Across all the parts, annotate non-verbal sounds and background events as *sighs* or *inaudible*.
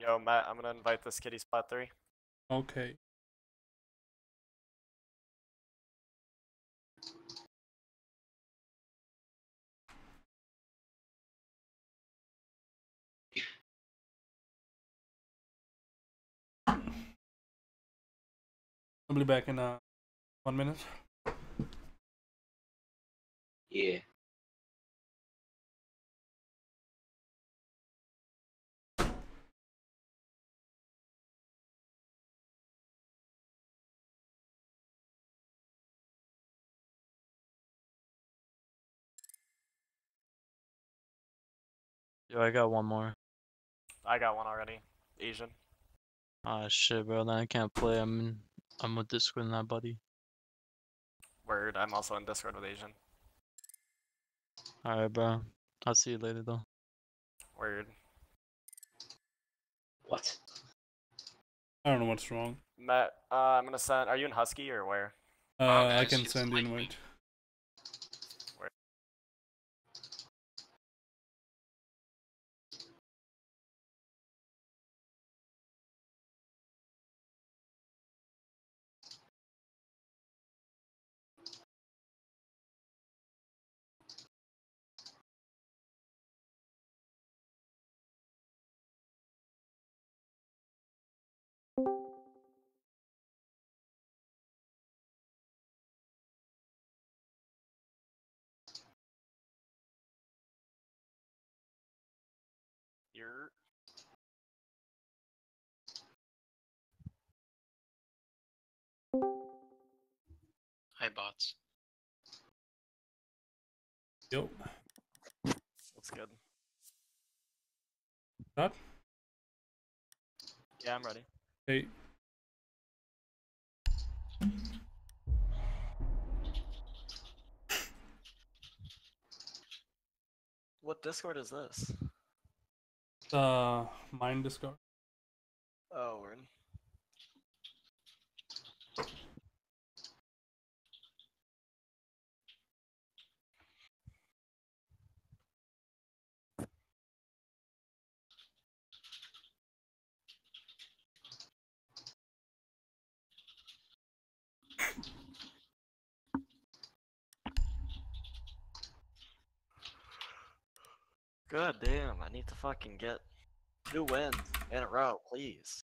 Yo, Matt, I'm gonna invite this kitty spot three. Okay. I'll be back in uh, one minute. Yeah. Yo, I got one more. I got one already. Asian. Ah shit, bro. Then I can't play. I'm in, I'm with Discord and that buddy. Word. I'm also in Discord with Asian. Alright, bro. I'll see you later though. Word. What? I don't know what's wrong. Matt, uh, I'm gonna send. Are you in Husky or where? Uh, I can it's send like- invite. You're. Hi, bots. Yo. Looks good. Start. Yeah, I'm ready. Hey. What Discord is this? Uh, mine Discord. Oh, word. God damn, I need to fucking get two wins in a row, please.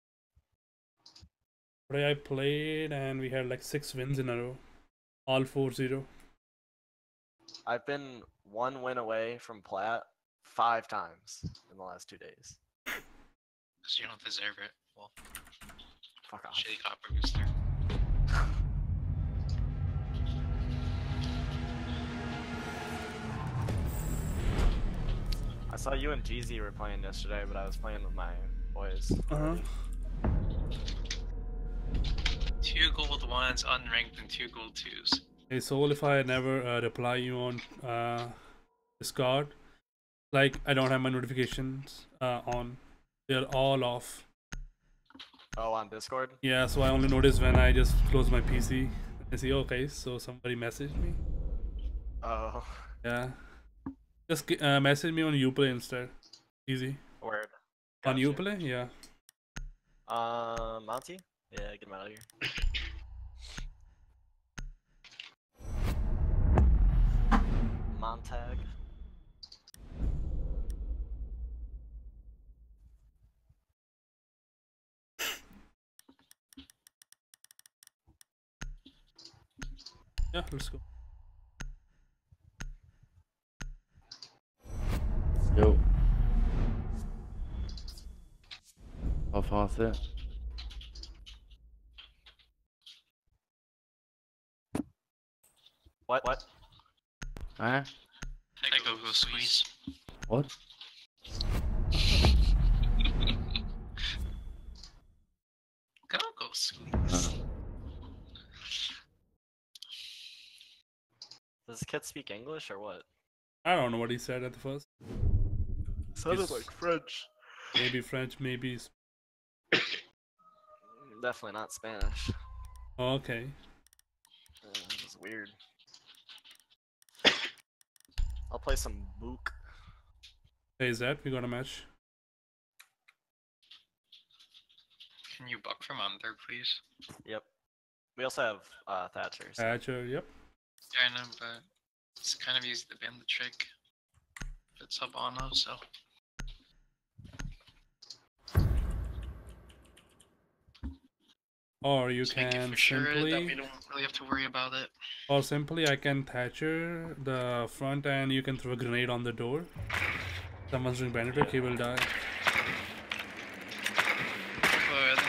Today I played and we had like six wins in a row. All 4 0. I've been one win away from plat five times in the last two days. *laughs* Because you don't deserve it. Well, Fuck off. shitty copper booster. Saw you and Jeezy were playing yesterday, but I was playing with my boys. Uh huh. Two gold ones, unranked, and two gold twos. Hey Soul, if I never uh, reply you on uh, Discord, like I don't have my notifications uh, on, they're all off. Oh, on Discord? Yeah, so I only notice when I just close my PC. I see, okay, so somebody messaged me. Oh, Yeah. Just uh, message me on Uplay instead. Easy. word. On Uplay? Yeah. Uh, Monty? Yeah, get him out of here. Montag. Yeah, let's go. How fast it? What? What? Huh? I go go squeeze. What? *laughs* Go go squeeze. Uh. Does this kid speak English or what? I don't know what he said at the first. Sounded Yes. like French. Maybe French, maybe. S- Definitely not Spanish. Oh, okay. Uh, this is weird. *coughs* I'll play some Buck. Hey, is that we got a match? Can you buck from under, please? Yep. We also have uh, Thatcher. so- Thatcher, yep. Yeah, I know, but it's kind of easy to ban the trick. If on Habano, so. Or you just can for sure that simply, we don't really have to worry about it. or simply I can Thatcher the front and you can throw a grenade on the door. Someone's doing Bandit, he will die. But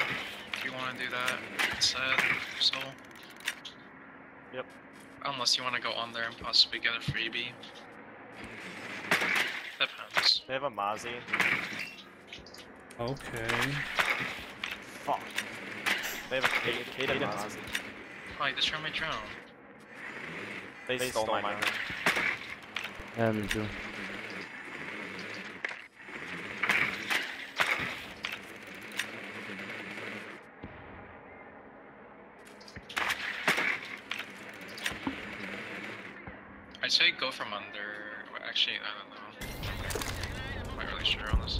if you want to do that instead, so. Yep. Unless you want to go on there and possibly get a freebie. Depends. They have a Mozzie. Okay. Fuck. They have a Kaid, Kaid. Oh, you destroyed my drone. They, stole, my drone. Yeah, me too. I'd say go from under. well, Actually, I don't know. I'm not really sure on this.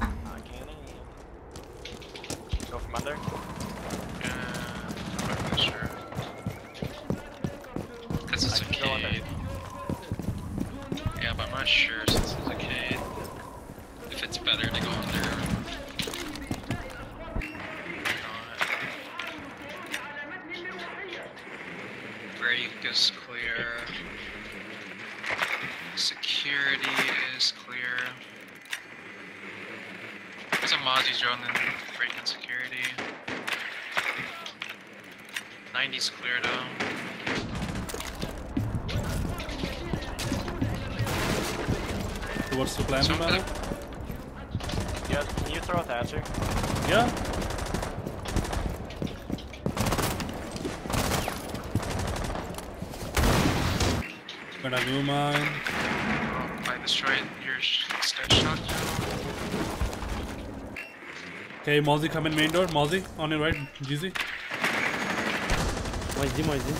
Uh, can he? Go from under? Uh, I'm not really sure. Because it's I a can go under. Kaid. Yeah, but I'm not sure since it's a Kaid. If it's better to go under. or not. Break is clear. Security is clear. There's a Mozzie drone in break and security. 90's cleared though. So what's the plan So, about uh. Yeah, can you throw a Thatcher? Yeah. Gonna do mine. Oh, I destroyed your sh- stat shot. Okay, Mozzie come in main door. Mozzie, on your right. GZ. Mozzie, Mozzie.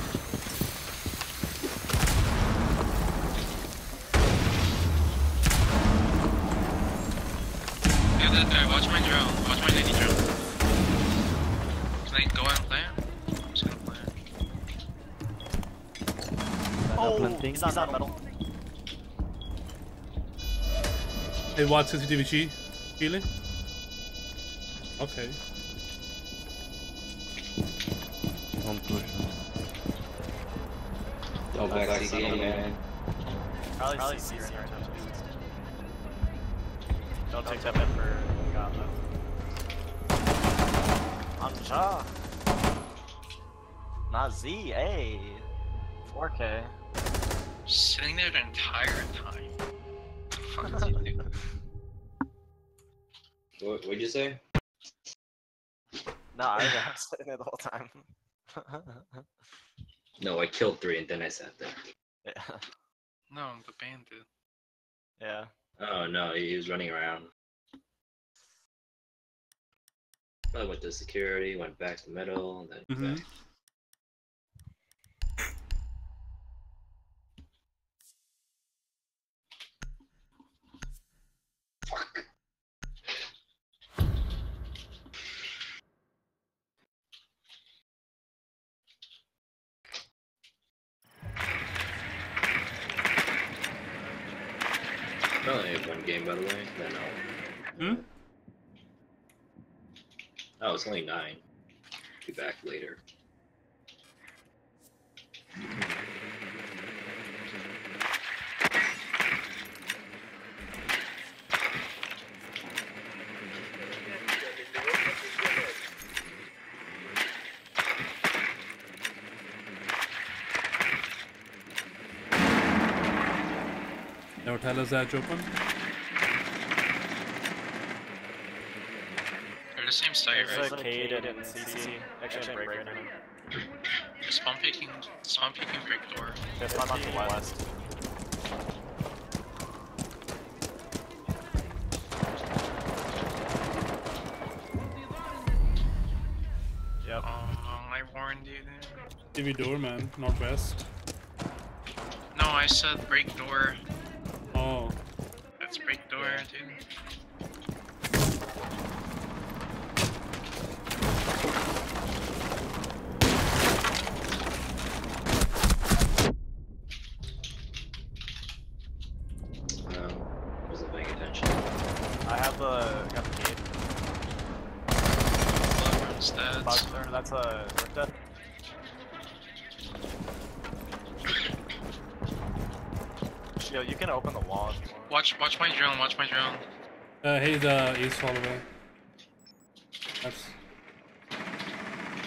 Yeah, that, uh, watch my drone. Watch my 90 drone. Can I go and plan? I'm just gonna plan. Oh, planting. he's on that metal. Hey, watch CCTV Chi. Healing. Okay. Don't push. Go back CC, man. Probably, Probably CC right now. Don't take that bet for God though. Anja. Nazi, hey. 4K. Sitting there the entire time. What the fuck did you do? What, what'd you say? No, I was *laughs* sitting there the whole time. *laughs* No, I killed three and then I sat there. yeah. No, the band did. yeah. Oh no, he was running around. I went to security, went back to middle, and then Mhm. back. Fuck. I only have one game, by the way. Then I'll. Hmm? Oh, it's only nine. Be back later. Tell us that open. They're the same site, There's right? a Kaid and CC. Actually, break right now. Spawn picking, spawn picking break door. There's one on the west. Yep. Oh, I warned you there. TV door, man, not west. No, I said break door. Oh, That's break door, dude. dead. Yo, you can open the wall if you want. Watch, watch my drone. Watch my drone. Uh, he's uh, he's fall away. That's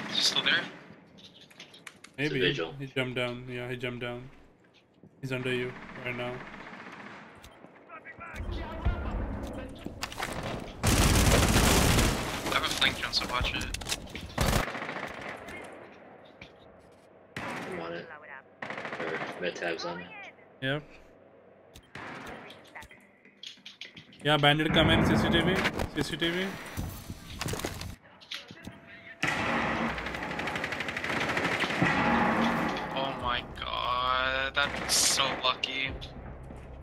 Is he still there? maybe he jumped down. Yeah, he jumped down. He's under you right now. I have a flank drone, so watch it. I'm on it. Or Mehtab's on it. Yep. Yeah, bandit come in CCTV. CCTV. Oh my god, that's so lucky.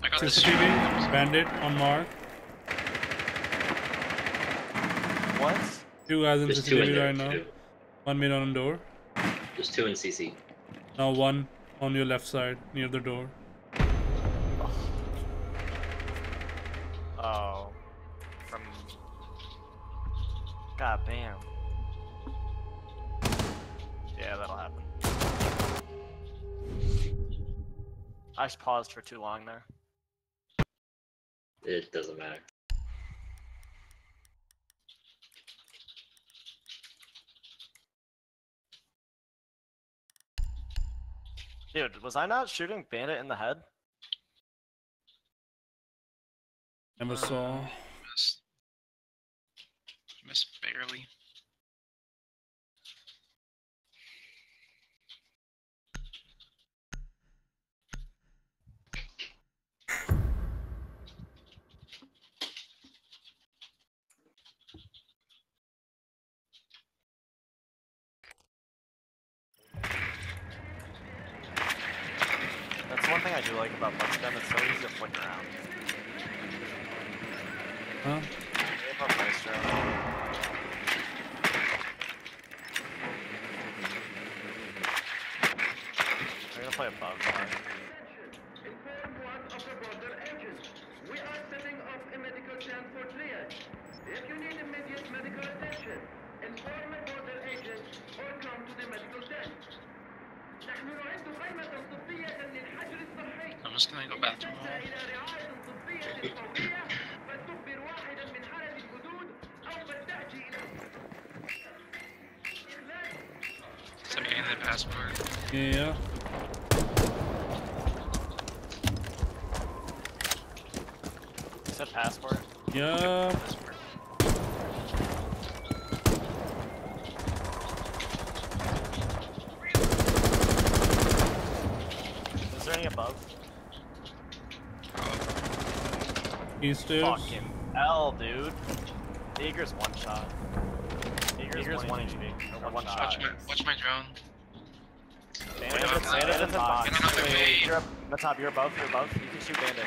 I got this. CCTV. Bandit on mark. What? Two guys in There's two in CCTV there. right now. Two. One mid on the door. There's two in CC. Now one on your left side near the door. God damn. Yeah, that'll happen. I just paused for too long there. It doesn't matter. Dude, was I not shooting Bandit in the head? Never saw. Missed barely. East stairs. Fucking L, dude. Eager's one shot. Eager's, one, HP. Or one shot. Watch my, watch my drone. Get another Wait, nade. You're up, Mehtab, you're above, you're above. You can shoot Bandit.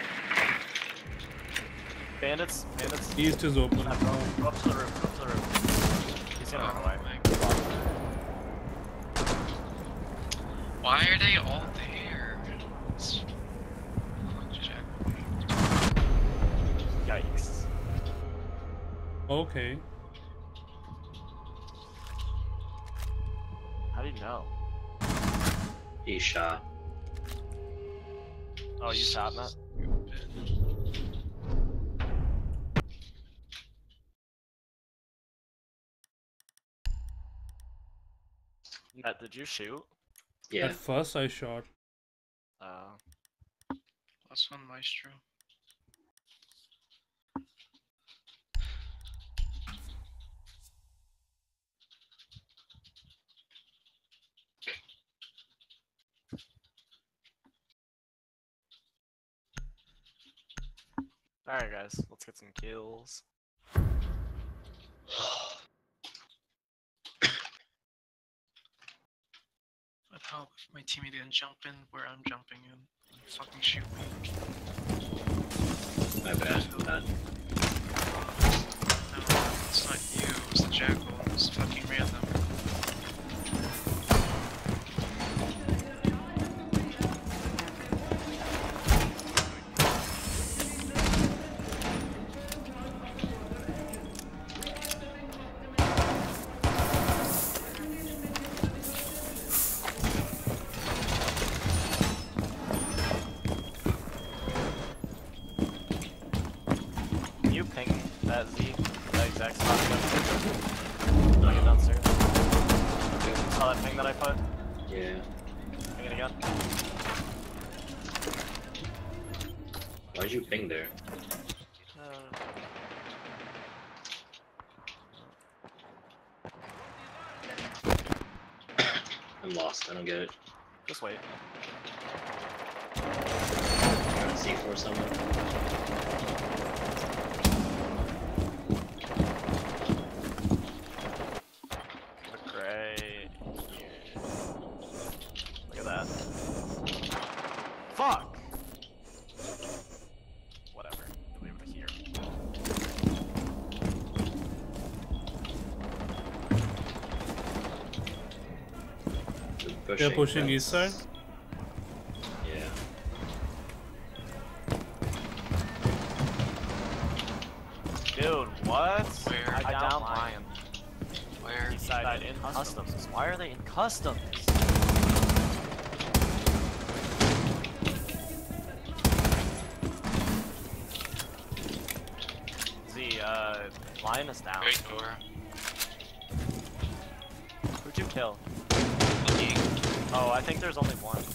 Bandits, Bandits. East is open. Go, go up to the roof, go up to the roof. He's gonna oh run Oh away. Why are they all there? It's- Jack. Yikes. Okay. How do you know? He shot. Oh, you shot that? Matt, did you shoot? Yeah. At first I shot. Uh, Plus one maestro. Alright, guys, let's get some kills. Would help if my teammate didn't jump in where I'm jumping in. and Fucking shoot me. My bad. Uh, No, it's not you, it's the jackal. It's fucking random. Don't get it. just wait. Trying to see for someone. Look right here. Look at that. Fuck! Whatever. You'll be able to hear. They're They're pushing fence. east side. Yeah. Dude, what? Where? I I down down lion. Where? East side in customs. Why are they in customs? I think there's only one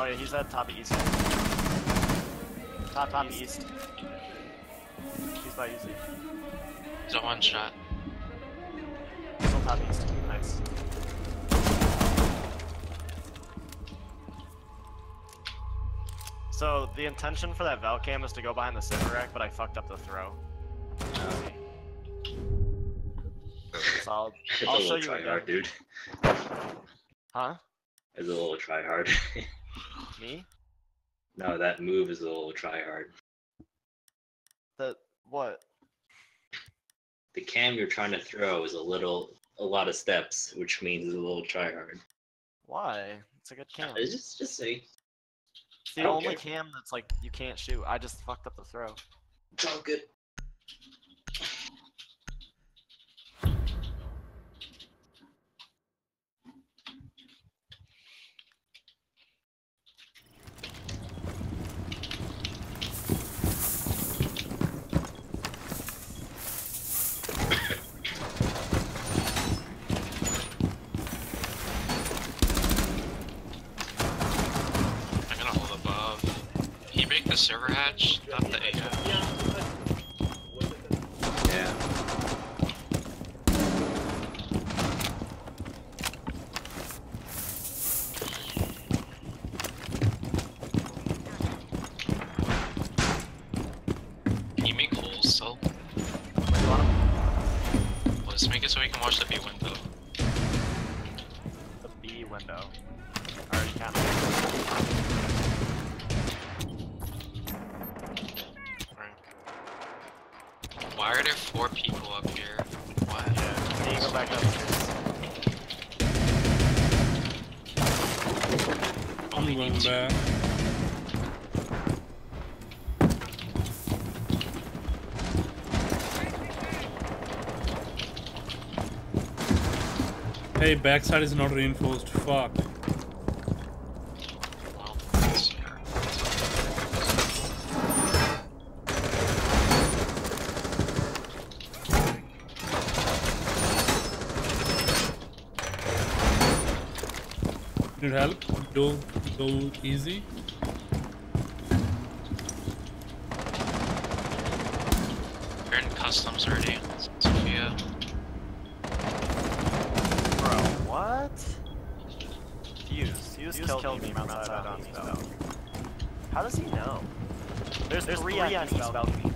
Oh yeah, he's at top east. Top, top east. He's by easy. It's a one shot. Still top east. Nice. So the intention for that Valcam is to go behind the silver rack, but I fucked up the throw. Oh. So I'll, It's a I'll little show you try again. hard, dude. Huh? It's a little try hard. *laughs* Me? no, that move is a little try hard. The what? The cam you're trying to throw is a little, a lot of steps, which means it's a little try hard. Why? It's a good cam. It's just, just say It's the only care. cam that's like you can't shoot. I just fucked up the throw. it's all good. I'm gonna hold above. Can you break the? Not the A Hey, backside is not reinforced. Fuck. Need help? Go, go easy. We're in customs already. Sophia. Bro, what? Fuze. Fuze killed, me from outside on East Balcony. How does he know? There's, three, on East Balcony.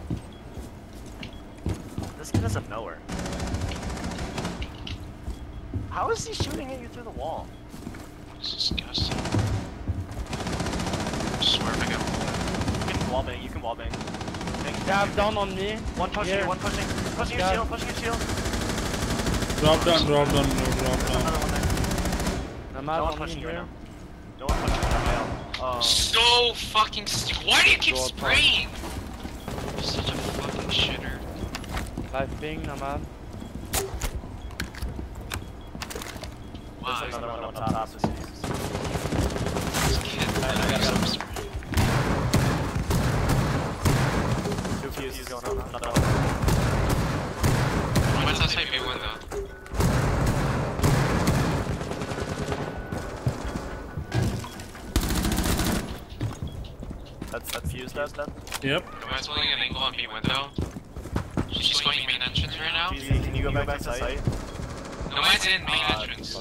This kid doesn't know her. How is he shooting at you through the wall? It's disgusting. I swear if I get You can wallbang, you can wallbang. Dab down on me. One pushing, Here. one pushing, pushing your Yeah. shield, pushing your shield. Drop down, drop down, drop down. another one. I'm No out one pushing you right here. now. No one pushing you right now. So fucking stupid. Why do you keep Go up, spraying? You're such a fucking shitter. Live ping, Nomad. Wow, That's that's Fuze dead. dead. Yep. Nomad's holding an angle on B window. She's going main entrance right now. Fuze, can you go back to the site? Nomad's in main Uh, entrance.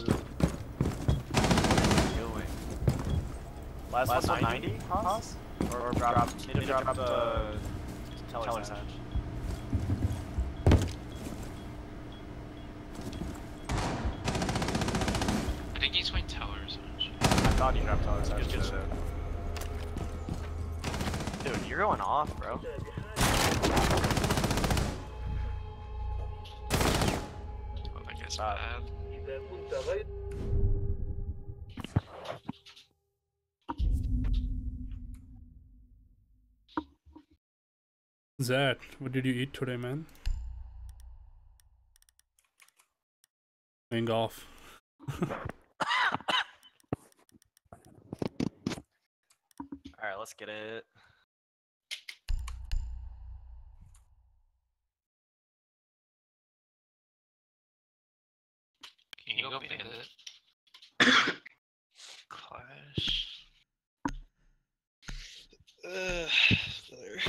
Last, Last one 90, Haas? Or, or drop, need to drop the teller's edge. Going off, bro. Oh, that guy's Uh, bad. Zat, what did you eat today, man? Going off. *coughs* Alright, let's get it. Can you go bait it? Clash. Uh, there.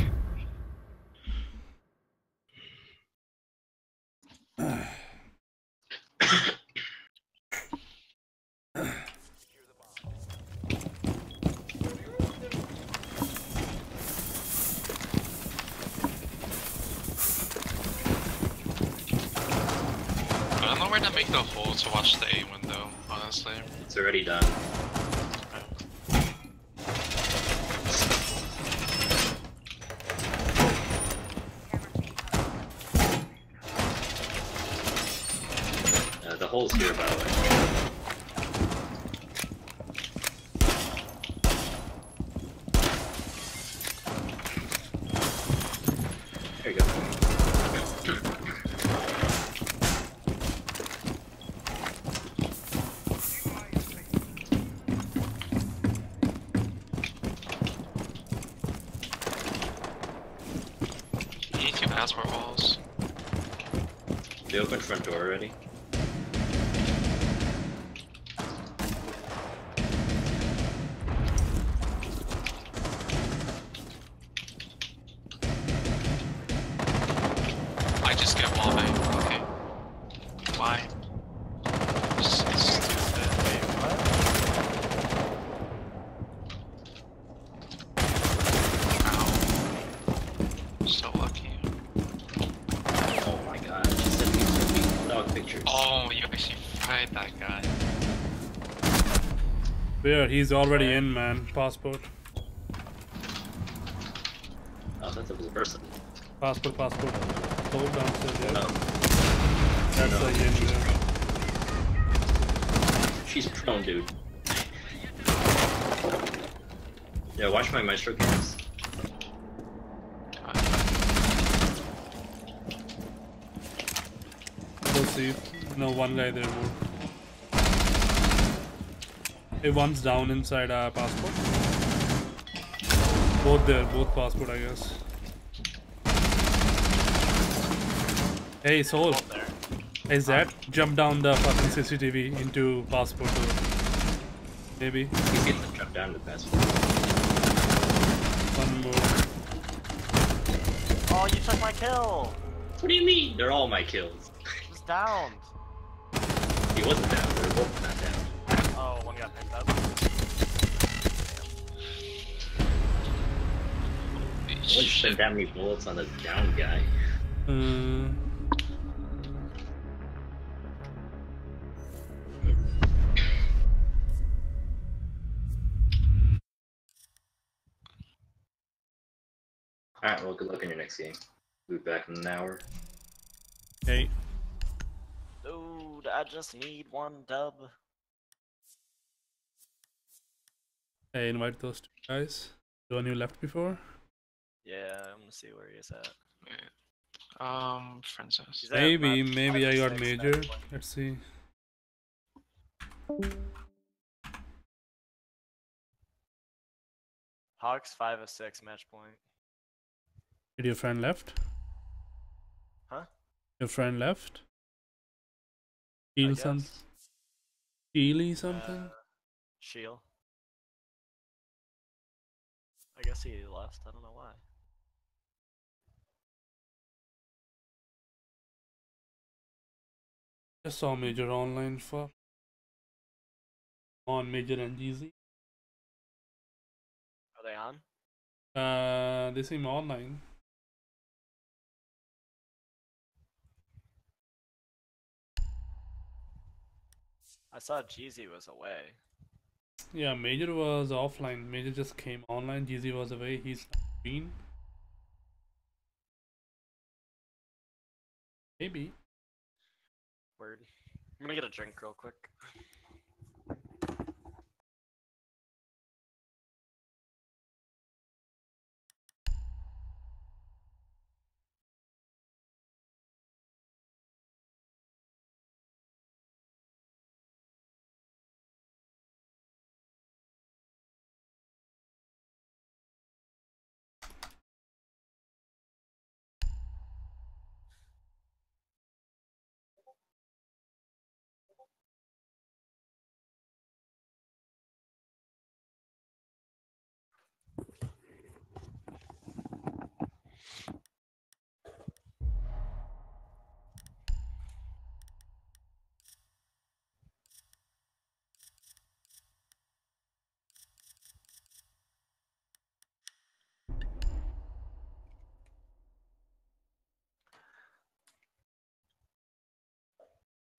I don't know where to make the hole to watch the A window, honestly. It's already done. Uh, the hole's here, by the way. There you go. You need two passport walls. They opened front door already. He's already in, man. Passport. Oh, I thought that person. Passport, passport. Hold downstairs, yeah. Oh. No, That's no, like in she's there. prone. She's prone, dude. Yeah, watch my maestro games. We'll see. No, one guy there more. Hey, one's down inside uh, passport. Both there, both passport, I guess. Hey, Soul. Both there. Hey, Zed, jump down the fucking CCTV into passport door. Maybe. He's getting them jumped down to the passport. One more. Oh, you took my kill! What do you mean? They're all my kills. He was downed. He wasn't down. They were both down. Only spent that many bullets on a down guy. Uh, Alright, well, good luck in your next game. We'll be back in an hour. Hey. Dude, I just need one dub. I invite those two guys. The one you left before. Yeah, I'm gonna see where he's at. Wait. Um, princess. He's at Maybe, maybe I got major. Let's see. Hawks five of six match point. Did your friend left? Huh? Your friend left? I Heal some guess. Healy something? Uh, Shield. I guess he left. I don't know why. Just saw major online for on major and GZ. Are they on? Uh they seem online. I saw Jeezy was away. Yeah, Major was offline. Major just came online. GZ was away. He's been. Maybe. Word. I'm gonna get a drink real quick.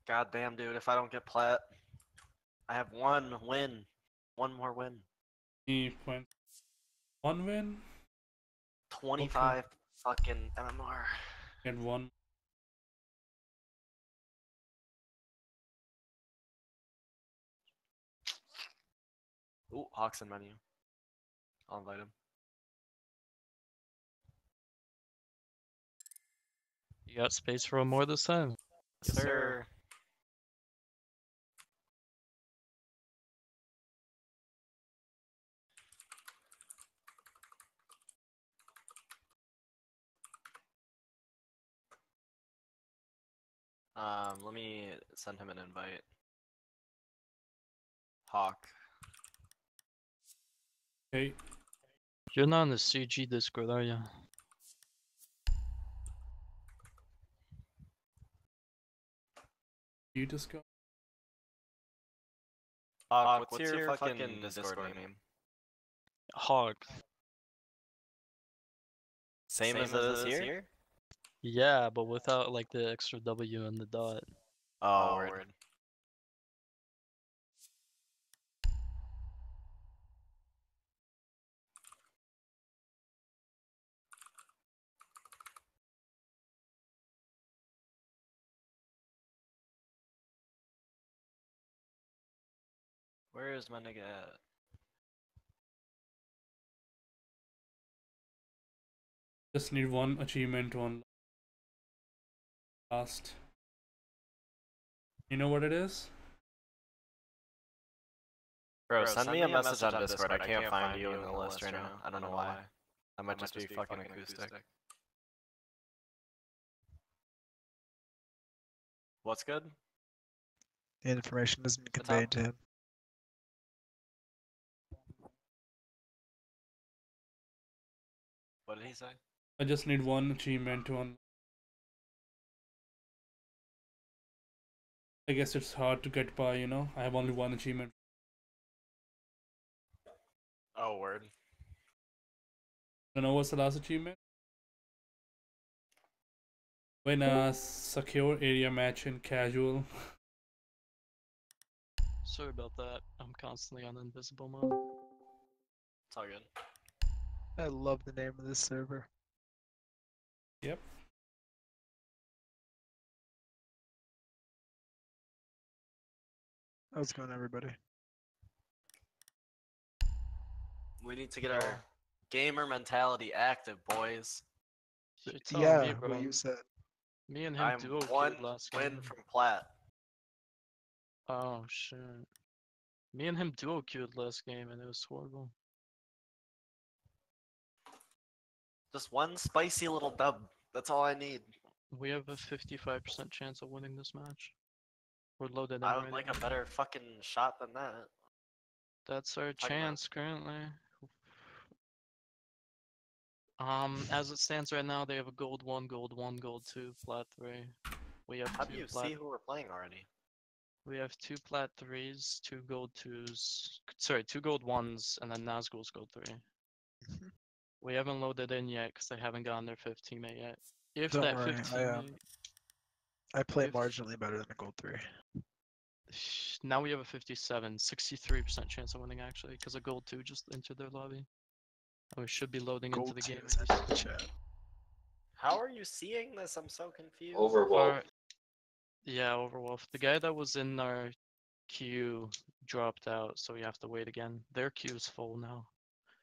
God damn, dude! If I don't get plat, I have one win. One more win. He went one win. 25 fucking MMR. Get one. Ooh, Hawks in menu. I'll invite him. You got space for one more this time? Yes, sir. Um, let me send him an invite. Hawk. Okay. You're not on the CG Discord, are you? You just go. Hawk, what's, your, fucking, Discord, name? Hog. Same, as it is here? Yeah, but without like the extra W and the dot. Oh, oh word. Where is my nigga at? Just need one achievement on last. You know what it is? Bro, send, me a message, on Discord. I can't find you in the list right now. I don't know why. I might just be fucking acoustic. What's good? The information isn't conveyed to him. What did he say? I just need one achievement to un- I guess it's hard to get by, you know. I have only one achievement. Oh, word. You know what's the last achievement? Win a secure area match in casual. Sorry about that. I'm constantly on invisible mode. It's all good. I love the name of this server. Yep. How's it going, everybody? We need to get our gamer mentality active, boys. You're Yeah, me, bro. what you said. Me and him I'm duo one last win game. from Platt. Oh shit. Me and him duo queued last game and it was horrible. Just one spicy little dub. That's all I need. We have a 55% chance of winning this match. We're loaded in I would right like a better fucking shot than that. That's our Talking chance currently. Um, as it stands right now, they have a gold one, gold one, gold two, plat three. We have How two do you plat. see who we're playing already? We have two plat threes, two gold twos. Sorry, two gold ones, and then Nazgul's gold 3 Mhm. *laughs* We haven't loaded in yet because they haven't gotten their fifth teammate yet. If Don't that worry, fifth I, um, teammate, I play If- marginally better than the gold three. Now we have a 57, 63% chance of winning actually, because a gold two just entered their lobby. And we should be loading into the game. the chat. How are you seeing this? I'm so confused. Overwolf. Our- Yeah, Overwolf. The guy that was in our queue dropped out, so we have to wait again. Their queue's full now.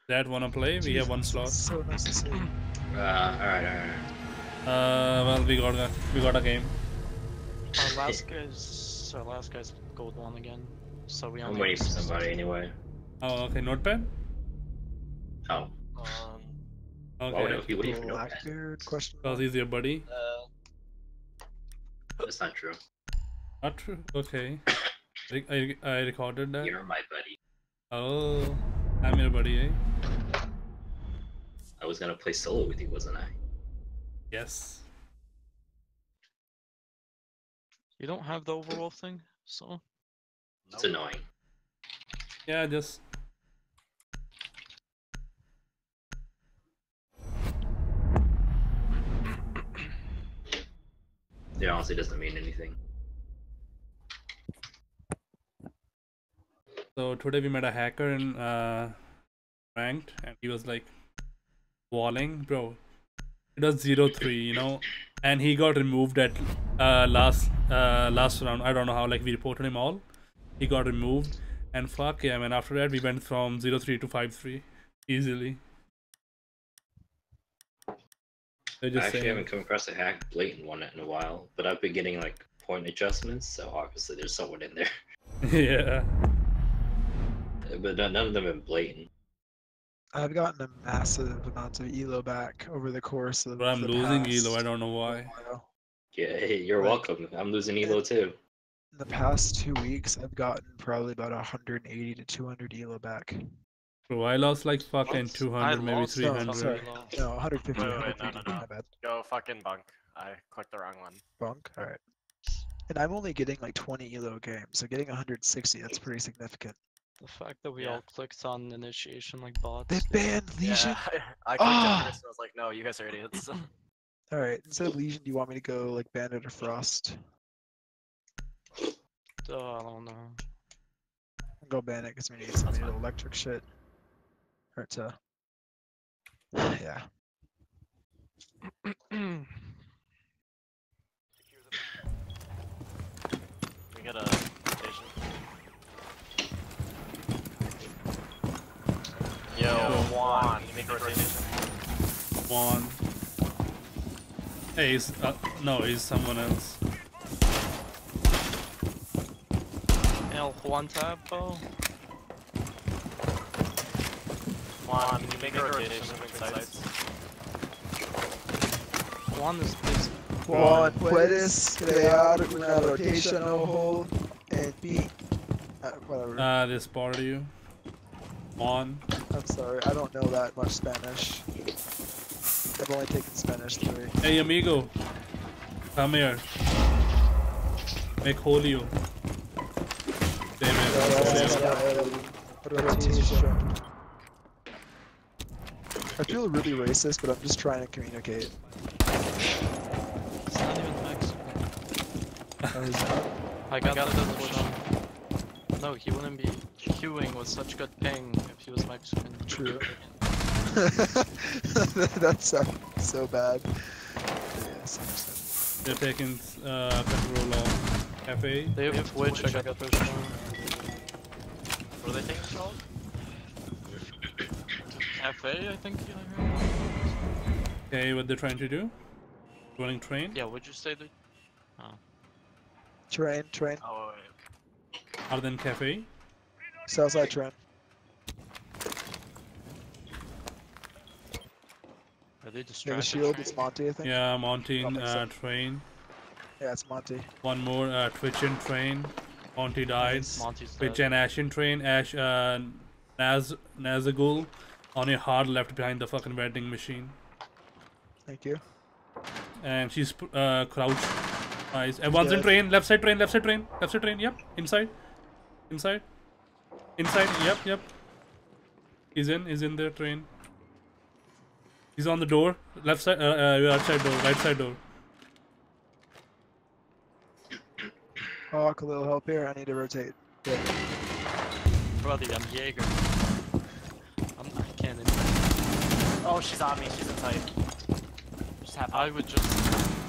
That wanna play? We have one slot. So nice to see. Uh, alright, alright. Uh, well, we got a we got a game. Our last guy's our last guy's gold one again. So we I'm waiting for six- somebody anyway. Oh, okay. Notepad. Oh, Um, why would I Okay. be waiting for no question. Because mark? he's your buddy. uh, That's not true. Not true. Okay. *coughs* I, I, I recorded that. You're my buddy. Oh, I'm your buddy, eh? I was gonna play solo with you, wasn't I? Yes. You don't have the overall thing, so It's nope. annoying. Yeah, just It honestly doesn't mean anything. so today we met a hacker in uh ranked, and he was like walling, bro. It was zero three, you know, and he got removed at uh last uh last round. I don't know how. Like we reported him all. He got removed, and fuck yeah, man. After that, we went from zero three to five three easily. They're I just actually saying. haven't come across a hack blatant one in a while, but I've been getting like point adjustments, so obviously there's someone in there. *laughs* yeah. But none none of them have been blatant. I've gotten a massive amount of elo back over the course of. But I'm the losing past Elo. I don't know why. While. Yeah, *laughs* hey, you're Like- welcome. I'm losing Elo too. In the past two weeks, I've gotten probably about 180 to 200 elo back. Bro, I lost like fucking What? 200, I maybe lost 300. some sorry. No, 150. Wait, wait, wait, no, 180, no, no. Bad. Go fucking bunk. I clicked the wrong one. Bunk. All right. And I'm only getting like 20 elo games, so getting 160, that's pretty significant. The fact that we Yeah. all clicked on initiation like bots. They banned Lesion. Yeah, *laughs* I clicked Ah! it first and I was like, no, you guys are idiots. *laughs* All right. Instead of Lesion, do you want me to go like Bandit or Frost? Oh, I don't know. I'll go Bandit because we need some That's of the electric shit. Or to. *sighs* Yeah. *clears throat* we got a rotation. Yo, Juan, you make a rotation. One. Hey, he's, uh, no, he's someone else. El Juan Tapo. Juan, can you make a rotation between sites? Juan is busy. Juan, puedes crear una rotational hold and beat. Uh, whatever. Ah, they spotted you. One. I'm sorry, I don't know that much Spanish. I've only taken Spanish three. Hey, amigo. Come here. Make Julio. Damn it. Rotation. I feel really racist, but I'm just trying to communicate. It's not even Mexican. Oh, he's? I got, the push. No, he wouldn't be queuing with such good ping if he was Mexican. True. *laughs* That's so, so bad. Yes. They're taking uh, control of cafe. They have Twitch, I got the push on. What are they taking control? Cafe, I think. Okay, what they're trying to do? Running train. Yeah, would you say that? Train, train. Oh, wait. Other than cafe. Southside train. Are they Yeah, the shield is Monty, I think. Yeah, Monty Probably uh, so. train. Yeah, it's Monty. One more uh, Twitchin train. Monty died. Monty's Twitch dead. and Ashen train. Ash uh, Naz Nazagul on a hard left behind the fucking vending machine. Thank you. And she's uh, crouched. Nice. And one's in train. Left side train. Left side train. Left side train. Yep. Inside. Inside. Inside. Yep. Yep. He's in. He's in the train. He's on the door. Left side. Uh, uh, right side door. Right side door. Hawk, a little help here. I need to rotate. Yeah. Brother, I'm Jaeger. I'm, I can't. Even, Oh, she's on me. She's inside. Just half I would just.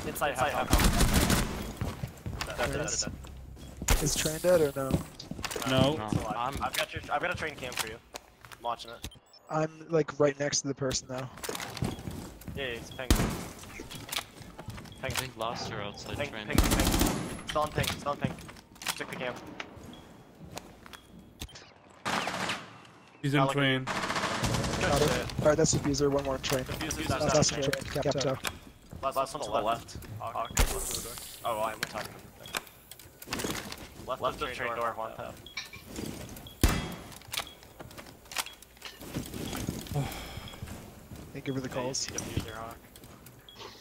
Inside, inside, half Dead, dead, dead, Nice. dead. Is train dead or no? No. No, Still. I'm. I've got your. I've got a train cam for you. I'm watching it. I'm like right next to the person now. Yeah, yeah, it's ping. I think lost her outside Ping, train. ping, ping. Still on ping. Still on ping. Stick the cam. He's in train. Alright, that's diffuser. One more train. Diffuser's Last, outside last train. train. Cap top. Last, last one to the left. Hawk. Oh, Hawk. Left of the. Oh, I'm talking. Left, left of train door, one tap. Thank you for the calls.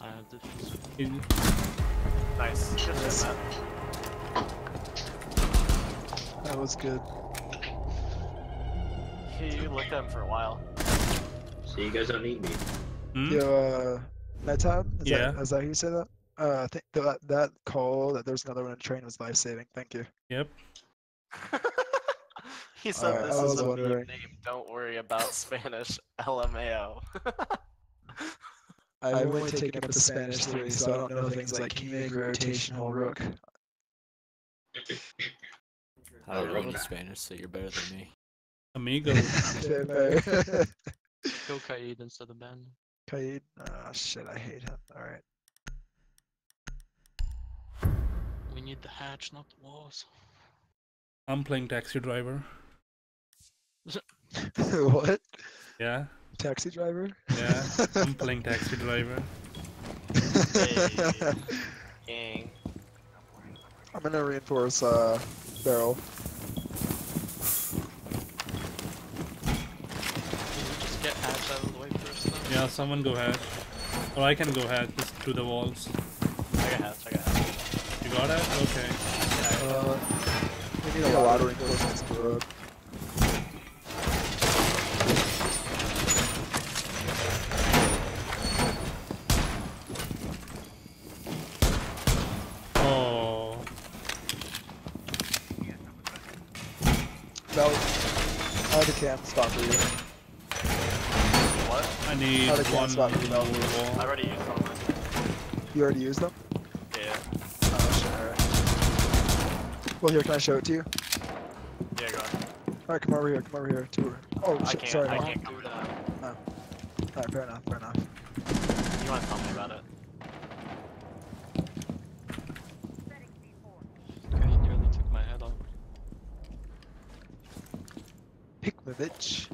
I have diffuser. He- Nice. Nice. That was good. You looked at him for a while. So you guys don't need me. Hmm? Yo, uh, Mehtab? Is Yeah. That, is that how you say that? Uh, I think that that call that there's another one in train was life saving. Thank you. Yep. *laughs* he said Alright, this I is was a meme wondering. name. Don't worry about *laughs* Spanish. LMAO. I've only taken up the Spanish three, so I don't know things like king egg or rotational rook. I don't know roadmap. Spanish, so you're better than me. Amigo. *laughs* Fair, fair. *laughs* Go Kaid instead of Ben. Kaid? Ah, shit, I hate him. Alright. We need the hatch, not the walls. I'm playing taxi driver. *laughs* what? Yeah. Taxi driver? Yeah. *laughs* I'm playing taxi driver. Hey. Gang. I'm gonna reinforce uh barrel. Can we just get hatch out of the way first though? Yeah, someone go hatch. Or I can go hatch just through the walls. I got hatch. I got hatch. You got it? Okay. Uh, we need a lot of reinforcements to the road. Oh. Bell, I have a cam you. What? I need How to one spot more you, Mel? I already used some. You already used them? Yeah. Oh shit, alright. Well here, can I show it to you? Yeah, go ahead. Alright, come over here, come over here. Two. Oh I can't. sorry. I Mom. can't do that. Oh. Alright, fair enough, fair enough. You want to tell me about it? Kaid nearly took my head off. Pikmovich.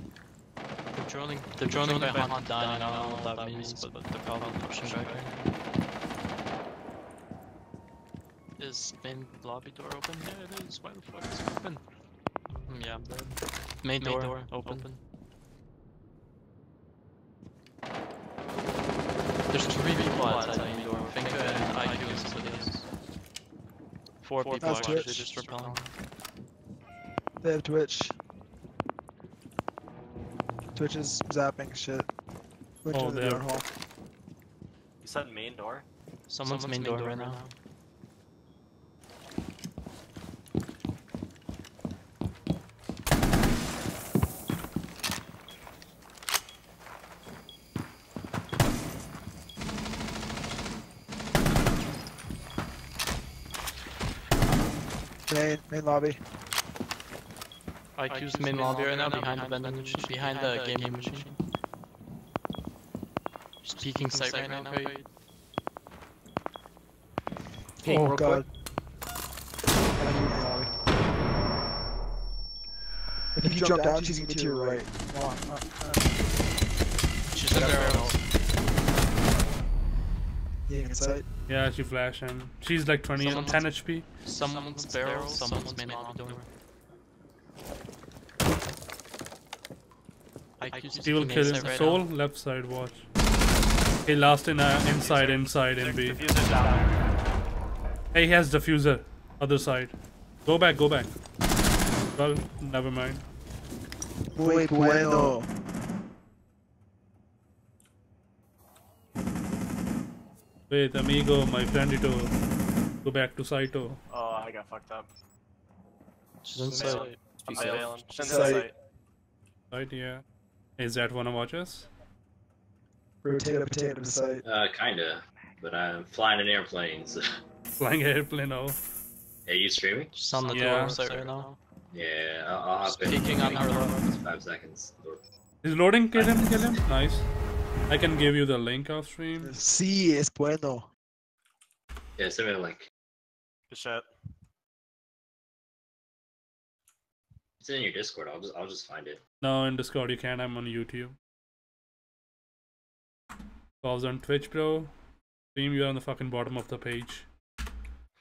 They're droning. They're droning by Hunt Dining. I don't know what that means, but they're probably pushing back. Is main lobby door open? Yeah, it is. Why the fuck is it open? Mm, Yeah, I'm dead. Main, door, open. There's three people outside main door. Finka and IQ and somebody else. Four people That's actually just repelling. They have Twitch. Twitch is zapping shit. Went Oh, to the there. door hall. You said main door? Someone's, main, door, right now. Main, main lobby. IQ's main lobby right now behind the vending machine, behind the gaming machine. Just peeking sight right now, Cody. oh god. I need. If you jump down, she's gonna be to your right. Come on, She's in there. yeah, inside. Yeah, she flash and she's like 20 Someone- 10 HP. Someone's barrel, someone's main lobby door. IQ's He will kill his right soul. now. Left side, watch. He last in uh, inside, inside, in B. Diffuser's down there. Hey, he has diffuser. Other side. Go back, go back. Well, never mind. Muy bueno. Wait, amigo, my friendito. Go back to Saito. Oh, I got fucked up. She's inside. I'm Speak up. bailing. She's Sight. inside. Right, yeah. Is that wanna watch us? Rotate a potato to sight. Uh, kinda. But I'm flying an airplane, so. *laughs* Flying an airplane, oh. Are you streaming? She's on the Yeah. door site right now. Yeah, I'll, I'll hop Just in. peeking on her left. Five seconds. Is loading? Kill him, kill him. Nice. I can give you the link of stream. Sí, es bueno. Yeah, send me a link. Good shit. It's in your Discord. I'll just I'll just find it. No, in Discord you can't. I'm on YouTube. I was on Twitch, bro. Stream, you're on the fucking bottom of the page.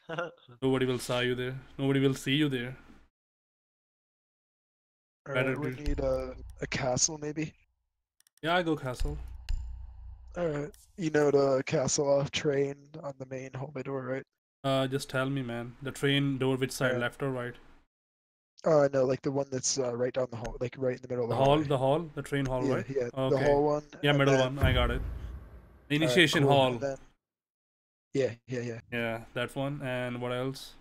*laughs* Nobody will saw you there. Nobody will see you there. Better Alright, we do- need a, a castle maybe. Yeah, I go castle. Alright. You know the castle off train on the main hallway door, right? Uh, just tell me, man. The train door, which side, Yeah. left or right? Uh no, like the one that's uh, right down the hall, like right in the middle of The the, hall, hallway. the hall, the train hall, yeah, right? yeah, okay. the hall one. Yeah, middle then- one. I got it. The alright, initiation cool, hall. then- Yeah, yeah, yeah. Yeah, that one. And what else?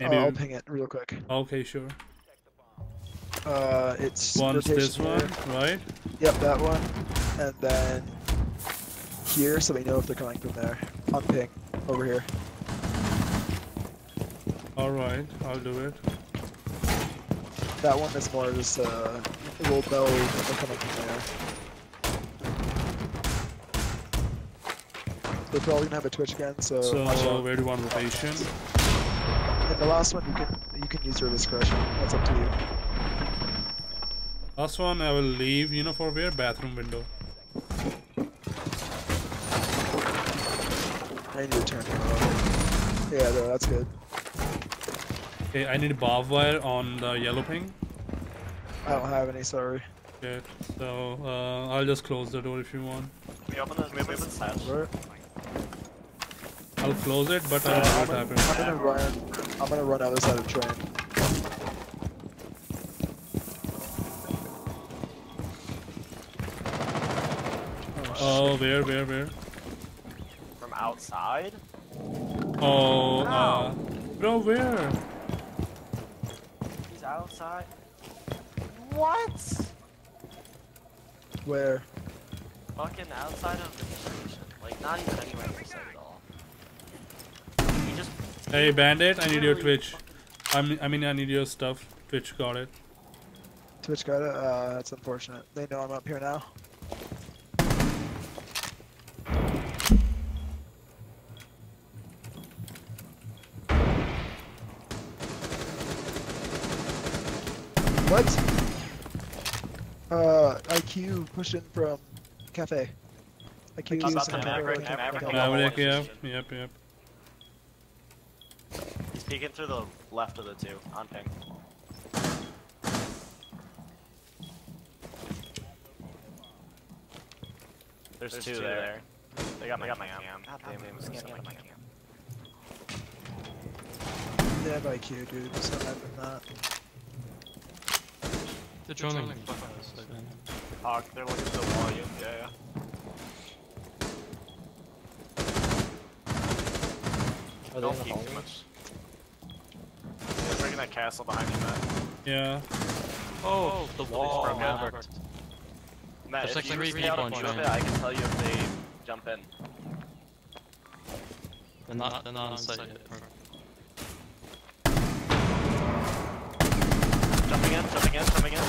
Maybe. I'll ping it real quick. okay, sure. Uh, it's One's this one, here. right? Yep, that one, and then here, so we know if they're coming from there. On ping, over here. All right, I'll do it. That one is more just uh, we'll know if they're coming from there. They're probably gonna have a twitch again, so. So where do you want rotation? And the last one, you can you can use your discretion. That's up to you. Last one I will leave. You know for where? Bathroom window. I need to turn it off. Yeah, no, that's good. Okay, I need barbed wire on the yellow ping. I don't have any. Sorry. Good. So uh, I'll just close the door if you want. We open the, we open the. I'll close it, but Uh, I'll I'm, what gonna, I'm gonna run. I'm gonna run other side of the train. Oh, where, where, where? From outside? Oh, uh, bro, where? He's outside. What? Where? Fucking outside of the station. Like, not even anywhere near site at all. He just. Hey, Bandit, I need your Twitch. I mean, I mean, I need your stuff. Twitch got it. Twitch got it. Uh, that's unfortunate. They know I'm up here now. What? Uh, IQ pushing from cafe. IQ About is the in Maverick, cafe. Maverick. Maverick. Maverick, yep, position. yep, yep. He's peeking through the left of the two on ping. There's, two, there. They got my, got my cam. God damn it, was getting my cam. They have IQ, dude. Just don't have that. They're droning. droning. Hawk, they're looking at the volume, yeah, yeah. Are Don't keep too much. Yeah, breaking that castle behind you, Matt. Yeah. Oh, oh the wall broke out. Matt, There's if like you three people in jump in, I can tell you if they jump in. They're not, they're not on site yet. Jumping in, jumping in, jumping in.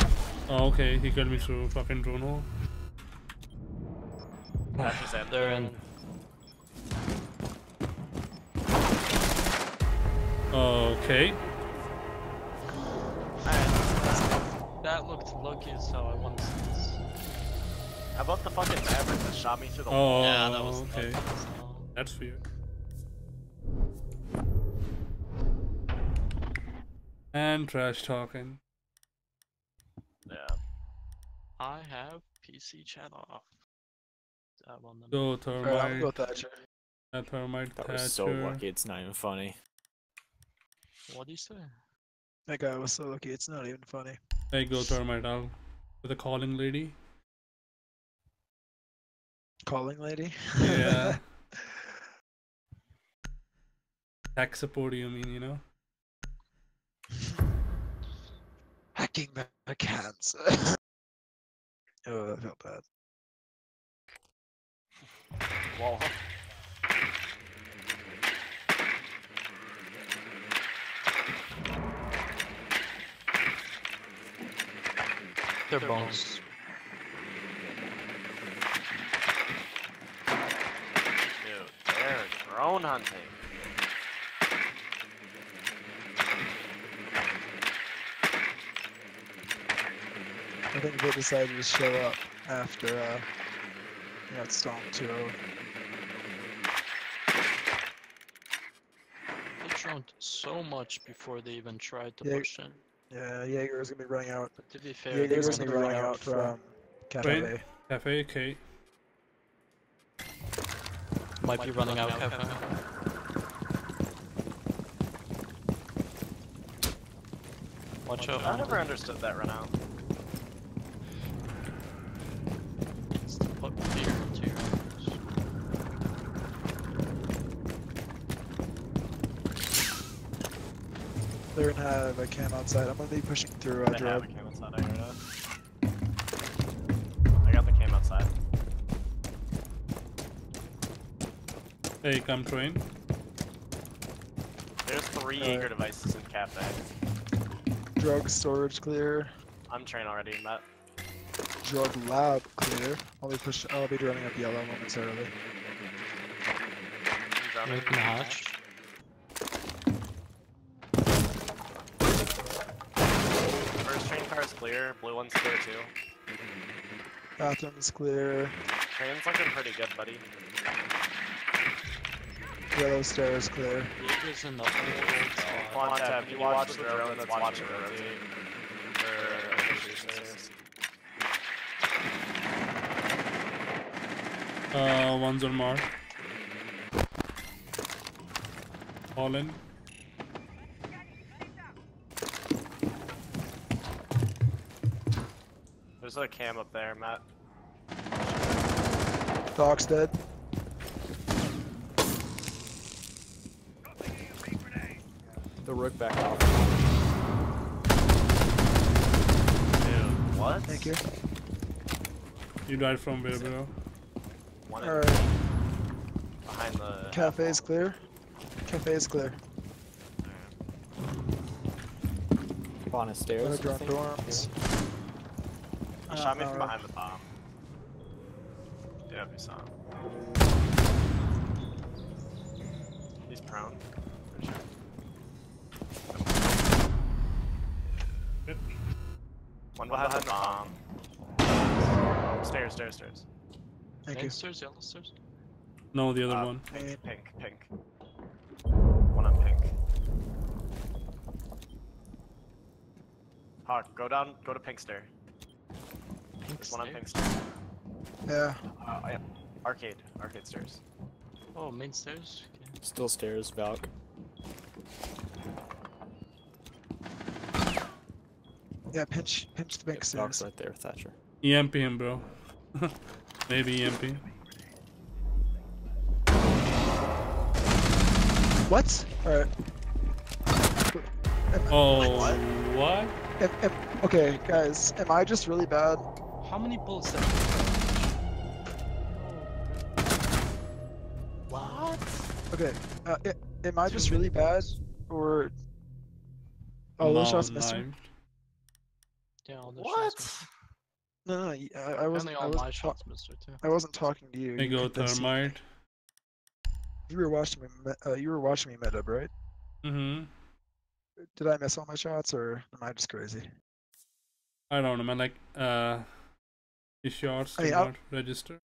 Oh, okay. He killed me through fucking drone hole. Thatcher's in. They're in. Okay. That looked lucky as hell. I want to see this. How about the fucking Maverick that shot me through the Oh. Yeah, that was okay. lucky as hell. That's weird. And trash talking. Yeah. I have PC chat off. That one. then. Go Alright, I'll thermite. go Thatcher. Uh, thermite That was so lucky. It's not even funny. What do you say? That guy was so lucky, it's not even funny. Hey, go thermite. I'll with the calling lady. Calling lady? Yeah. *laughs* Tech support, you mean, you know? Hacking backhands. *laughs* oh, that felt bad. Wall. They're bones. Dude, they're drone hunting. I think they decided to show up after uh, you got stomped 2 They droned so much before they even tried to Yeah. push in. Yeah, Jaeger's gonna be running out. But to be fair, Jaeger's they gonna be running out from Cafe. Cafe, okay. might be running out. Cafe. Watch out. I never understood that run out. It's to put fear into your eyes. They're gonna have a cam outside. I'm gonna be pushing through uh, They have a drug. cam outside, I heard it. I got the cam outside. Hey, come train. There's three Alright. Jaeger devices in cafe. Drug storage clear. I'm trained already, Matt. Drug lab clear. I'll be push. I'll be running up yellow momentarily. I'm droning. Clear, blue one's clear too. Bathroom's clear. Train's looking pretty good, buddy. Yellow stairs clear. Jaeger's in the old spot. Quantab, if you watch the drone that's watching it rotate. For officiation stairs. Uh, one's on mark. All in. A cam up there, Matt. Doc's dead. The rook back out. Dude, what? Thank you. You died from where, bro? One in- Alright. behind the. Cafe's clear. Cafe is clear. On his stairs. I Drone think. dorms. He shot me from behind the bomb. Yeah, we saw him. He's prone. For sure. One behind the bomb. Stairs, stairs, stairs. Thank Main you. stairs, yellow stairs. No, the other Uh, one. Main. Pink, pink. One on pink. Hawk, go down, go to pink stair. Pink There's one on stair? pink stair. Yeah. Uh, yeah. Arcade, arcade stairs. Oh, main stairs. Okay. Still stairs, Valk. Yeah, pinch pinch the pink Yeah, Valk's right there, Thatcher. EMP him, bro. *laughs* Maybe E EMP. What? Alright. Oh, what? Am, am, okay, guys, am I just really bad? How many bullets did What? Okay, uh, i- am I just really bad? Or. Oh, those shots missed me? Yeah, all the What? shots. No, no, y- I, I wasn't. Apparently I wasn't, my shots missed her too. I wasn't talking to you. I you go couldn't have thermite. You were watching me. me- Uh, you were watching me mid up, right? Mm-hmm. Did I miss all my shots, or am I just crazy? I don't know, man. Like, uh, his yours I mean, not register.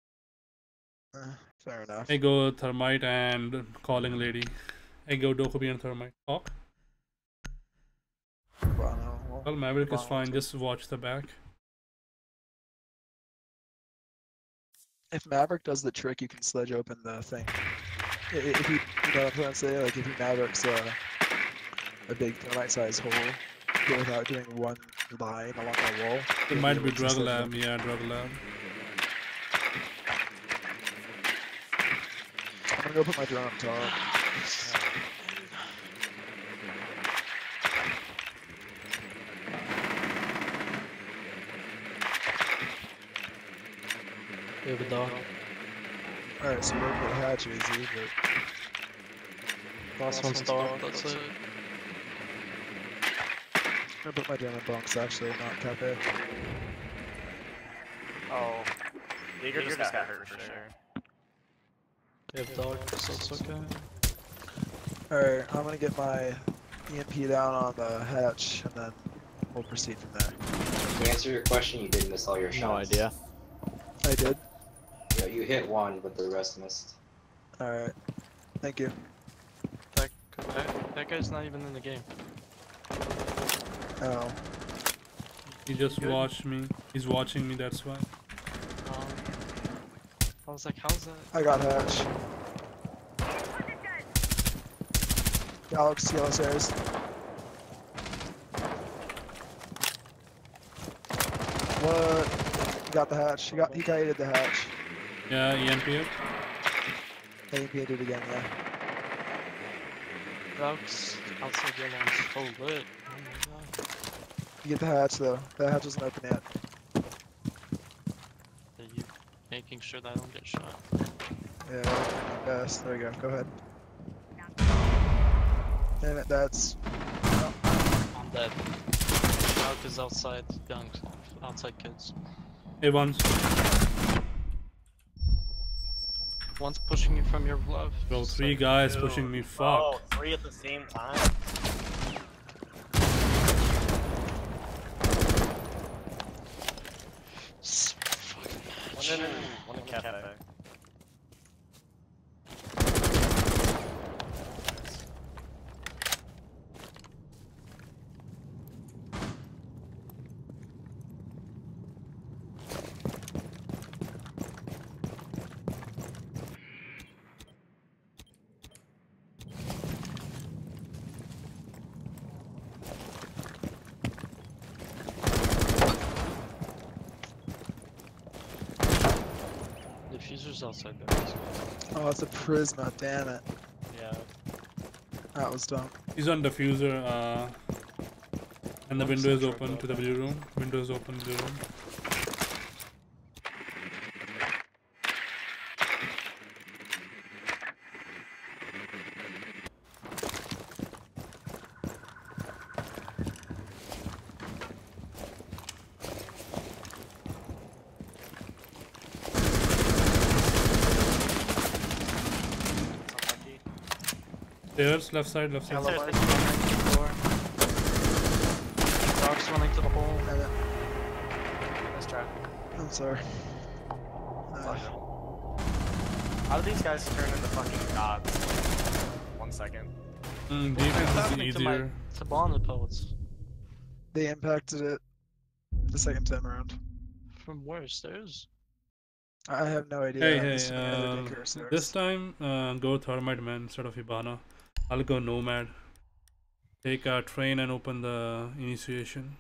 Uh, fair enough. I go thermite and calling lady. I go Dokkaebi and thermite. Talk. Well, no, well, Well, Maverick is fine. Just watch the back. if Maverick does the trick, you can sledge open the thing. If you, you know what I'm trying to say, like if he Mavericks uh, a big thermite size hole, without doing one line along the wall. It might be to drug lab. Yeah, drug lab. I'm gonna go put my drone on top. We have a dog. Alright, so we're gonna put hatch easy, but Last one's dog. That's it. I'm gonna put my drone on bunks actually, not cafe. Oh, Leaguer just got hurt for sure. We have dog, so it's okay. Alright, I'm gonna get my EMP down on the hatch, and then we'll proceed from there. To answer your question, you did miss all your shots. No idea. I did. Yeah, you hit one, but the rest missed. Alright. Thank you. That, that, that guy's not even in the game. Oh. He just Good. watched me. He's watching me. That's why. Um, I was like, how's that? I got hatch. Alex, yellow stairs. What? He got the hatch. He got he kited the hatch. Yeah, EMP. it. I think did it again, yeah. Valks outside yellow is so lit. Oh my. You get the hatch though. The hatch isn't open yet. Are you making sure that I don't get shot? Yeah, my best. There we go. Go ahead. Damn it, that's oh, I'm dead. Valk is outside young, outside kids. Hey, once. One's pushing you from your left. Bro, so- three guys pushing me. Fuck. Oh, three at the same time. S- fucking One in, one in cafe. Diffuser's outside there. as oh, it's a Prisma. Damn it, Yeah. that was dumb. He's on diffuser. Uh, and the One window is open to the blue room. Window is open blue room. Stairs, left side, left side. Yellow light running to the. Dog's running to the hole. Damn it. Nice try. I'm sorry. Uh, How do these guys turn into fucking gods? One second. Mm, defense is happening to my easier. to bomb pellets? they impacted it the second time around. From where? Stairs? I have no idea. Hey, hey, uh, this time uh, go Thermite Man instead of Hibana. I'll go Nomad. Take a train and open the initiation.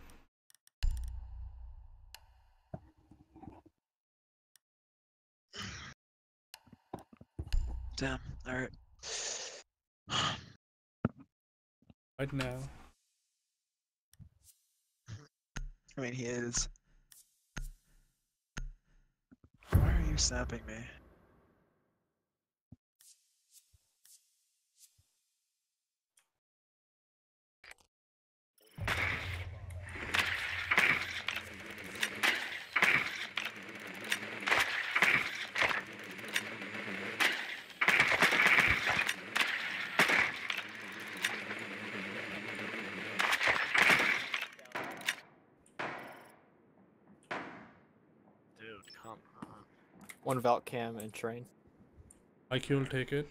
Damn. All right. right now. I mean, he is. Why are you snapping me? Dude, come on. One Valk cam and train. IQ will take it.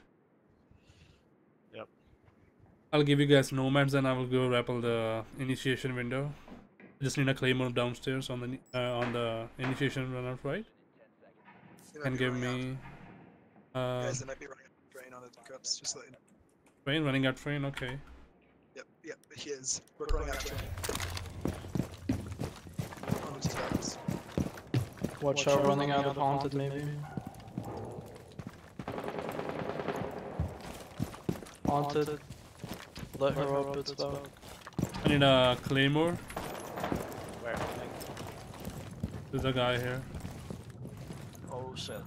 Yep. I'll give you guys nomads and I will go rappel the initiation window. Just need a claymore downstairs on the uh, on the initiation runout right. They might Can be give me out. uh Guys, they might be running out of drain on the cups. Just let you train running at train. Okay. Yep, yep, he is. We're running out of drain. On the cups. Watch out, running out of haunted maybe. Haunted. Let her up, it's back. I need a claymore. Where? There's a guy here. Oh shit.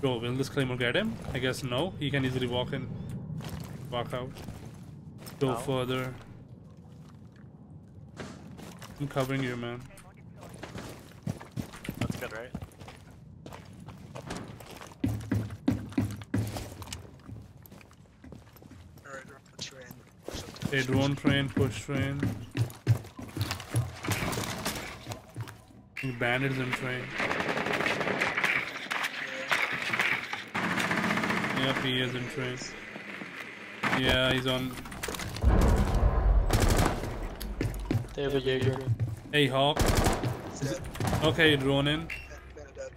Bro, will this claymore get him? I guess no. He can easily walk in, walk out. Go No. further. I'm covering you, man. That's good, right? Alright, they're on the train. To drone train, push train. Bandits in train. Yep, he is in train. Yeah, he's on. They have a Jaeger. Hey, Hawk. Okay, drone in.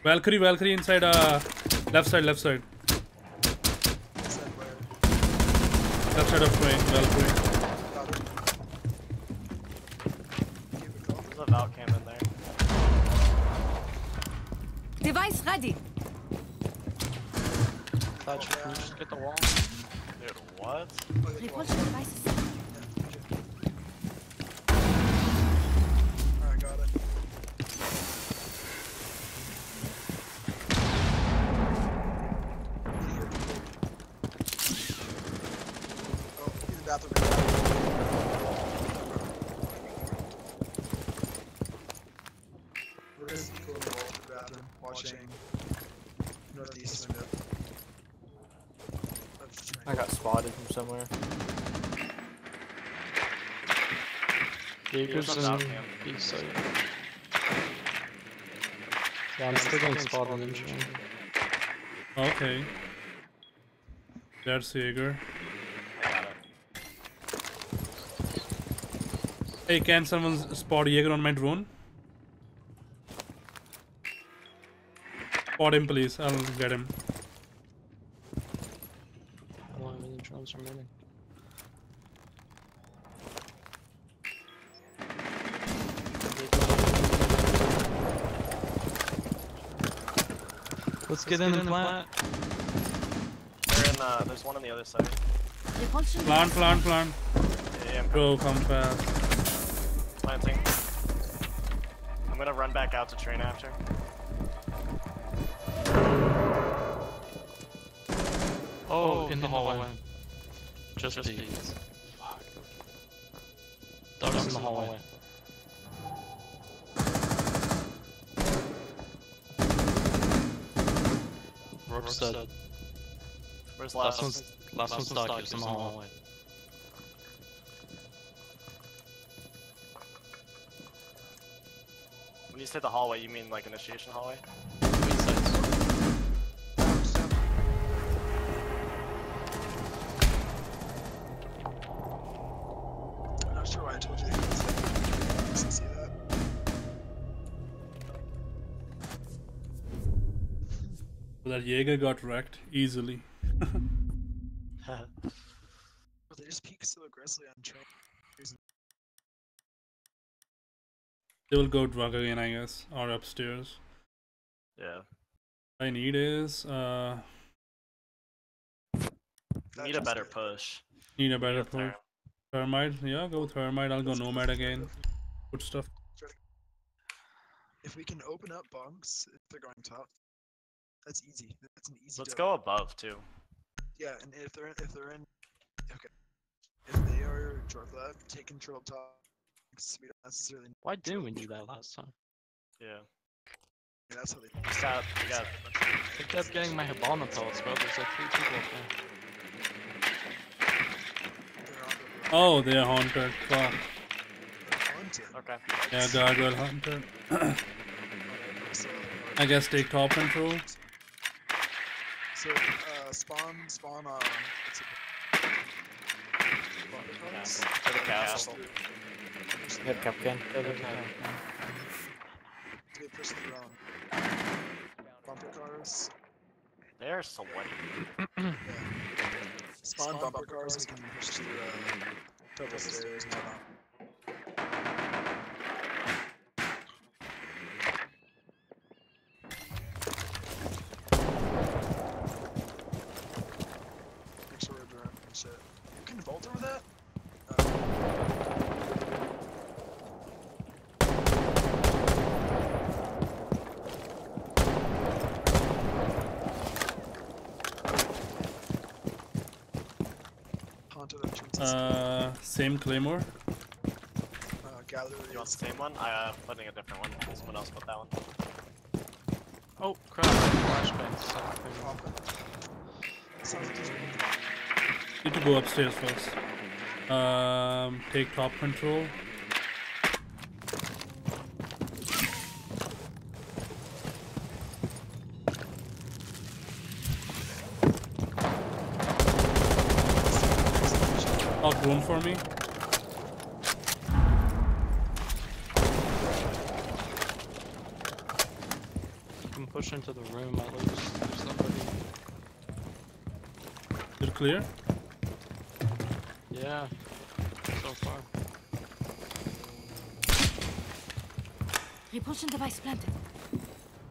Valkyrie, Valkyrie inside, uh, left side, left side. Left side of train, Valkyrie. Bathroom. We're just cool in the wall of the bathroom, watching northeast window. of the. I got spotted from somewhere. Jaeger's Where's the Valk in cam? B side. Yeah, I'm still getting spotted in train. Okay. That's Jaeger. I got it. Hey, can someone spot Jaeger on my drone? Spot him, please. I'll get him. I don't have drones remaining. Let's get in the plant. They're in, uh, there's one on the other side. Repulsion Plant, devices. plant, plant. Yeah, yeah, Bro, come fast. Planting. I'm gonna run back out to train after. Oh, oh in the hallway. Just peeked. Fuck. Ducks in the hallway. Rook's dead. Where's Last last? one's last one's stuck. It's in the hallway. When say the hallway, you mean like initiation hallway? I'm not sure why I told you that. I see that. That Jaeger got wrecked easily. *laughs* But they just peek so aggressively on train. They will go drunk again, I guess, or upstairs. yeah. What I need is uh Need a better push. Need a better Go push. Therm. Thermite, yeah, go thermite. I'll go Let's- let's nomad again. Good stuff. If we can open up bunks, if they're going top, that's easy. That's an easy. Let's dub. go above too. Yeah, and if they're if they're in, okay, if they are short left, take control top. 'Cause We don't necessarily. Why *laughs* didn't we do that last time? Yeah. Yeah, that's how they. We got, we *laughs* got I kept getting my Hibana pellets, bro. There's like three people up there. They're Oh, they're haunted. Fuck. okay. Yeah, gargoyle haunted. So, *laughs* *coughs* I guess take top control. so uh, spawn spawn uh. What's it? Spawn cards? To the castle. Push Hit the- Kapkan. They push the ground. Bumper cars. They're sweaty. Yeah. Spawn bumper cars. We can push through uh, double stairs and whatnot. Make sure we're doing shit. You can vault over that? Uh, haunted entrances. Uh, same claymore. Uh, gallery. You want the same one? I, I'm putting a different one. Someone else put that one. Oh crap! Flashbang. Suck. Sounds like he's reading. Need to go upstairs first. Um, take top control. Room for me. You can push into the room at least. There's somebody. Is it clear? Yeah. So far. Repulsion device planted.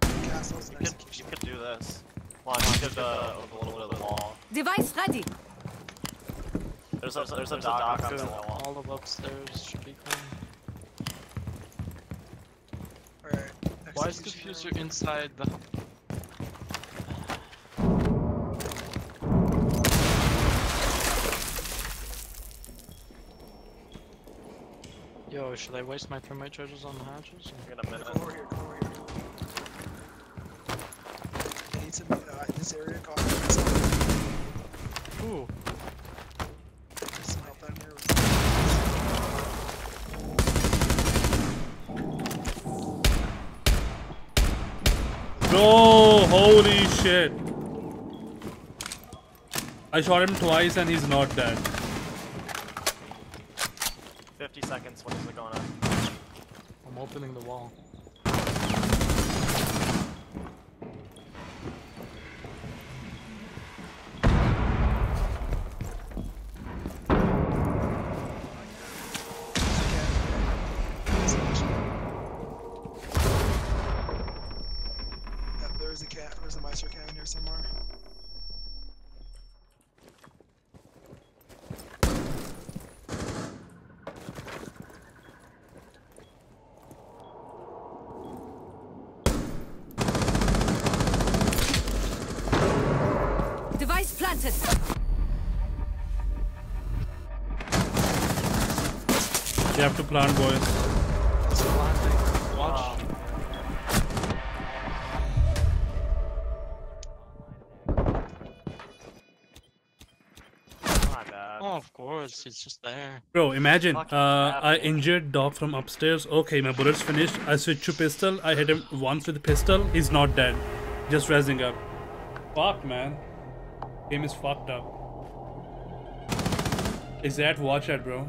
Castles You could, you could do this. Well, you could uh, a little bit of the wall. Device ready. There's a there's a dock on the wall. All of upstairs should be clean. Alright. Why is the execution fuser inside the? Yo, should I waste my thermite charges on the hatches? or- In a minute. Come over here, come over here. I need some, uh, this area caught Ooh, help down here. with- Bro, holy shit. I shot him twice and he's not dead. 50 seconds. When is it going up? I'm opening the wall. Yeah, there's a cat, there's a Maestro cannon here somewhere. Device planted. You have to plant, boys. Watch. Oh, of course, it's just there. Bro, imagine, uh, I injured dog from upstairs. Okay, my bullet's finished. I switch to pistol. I hit him once with the pistol. He's not dead. Just raising up. Fuck, man. Game is fucked up. Is that watch it, bro?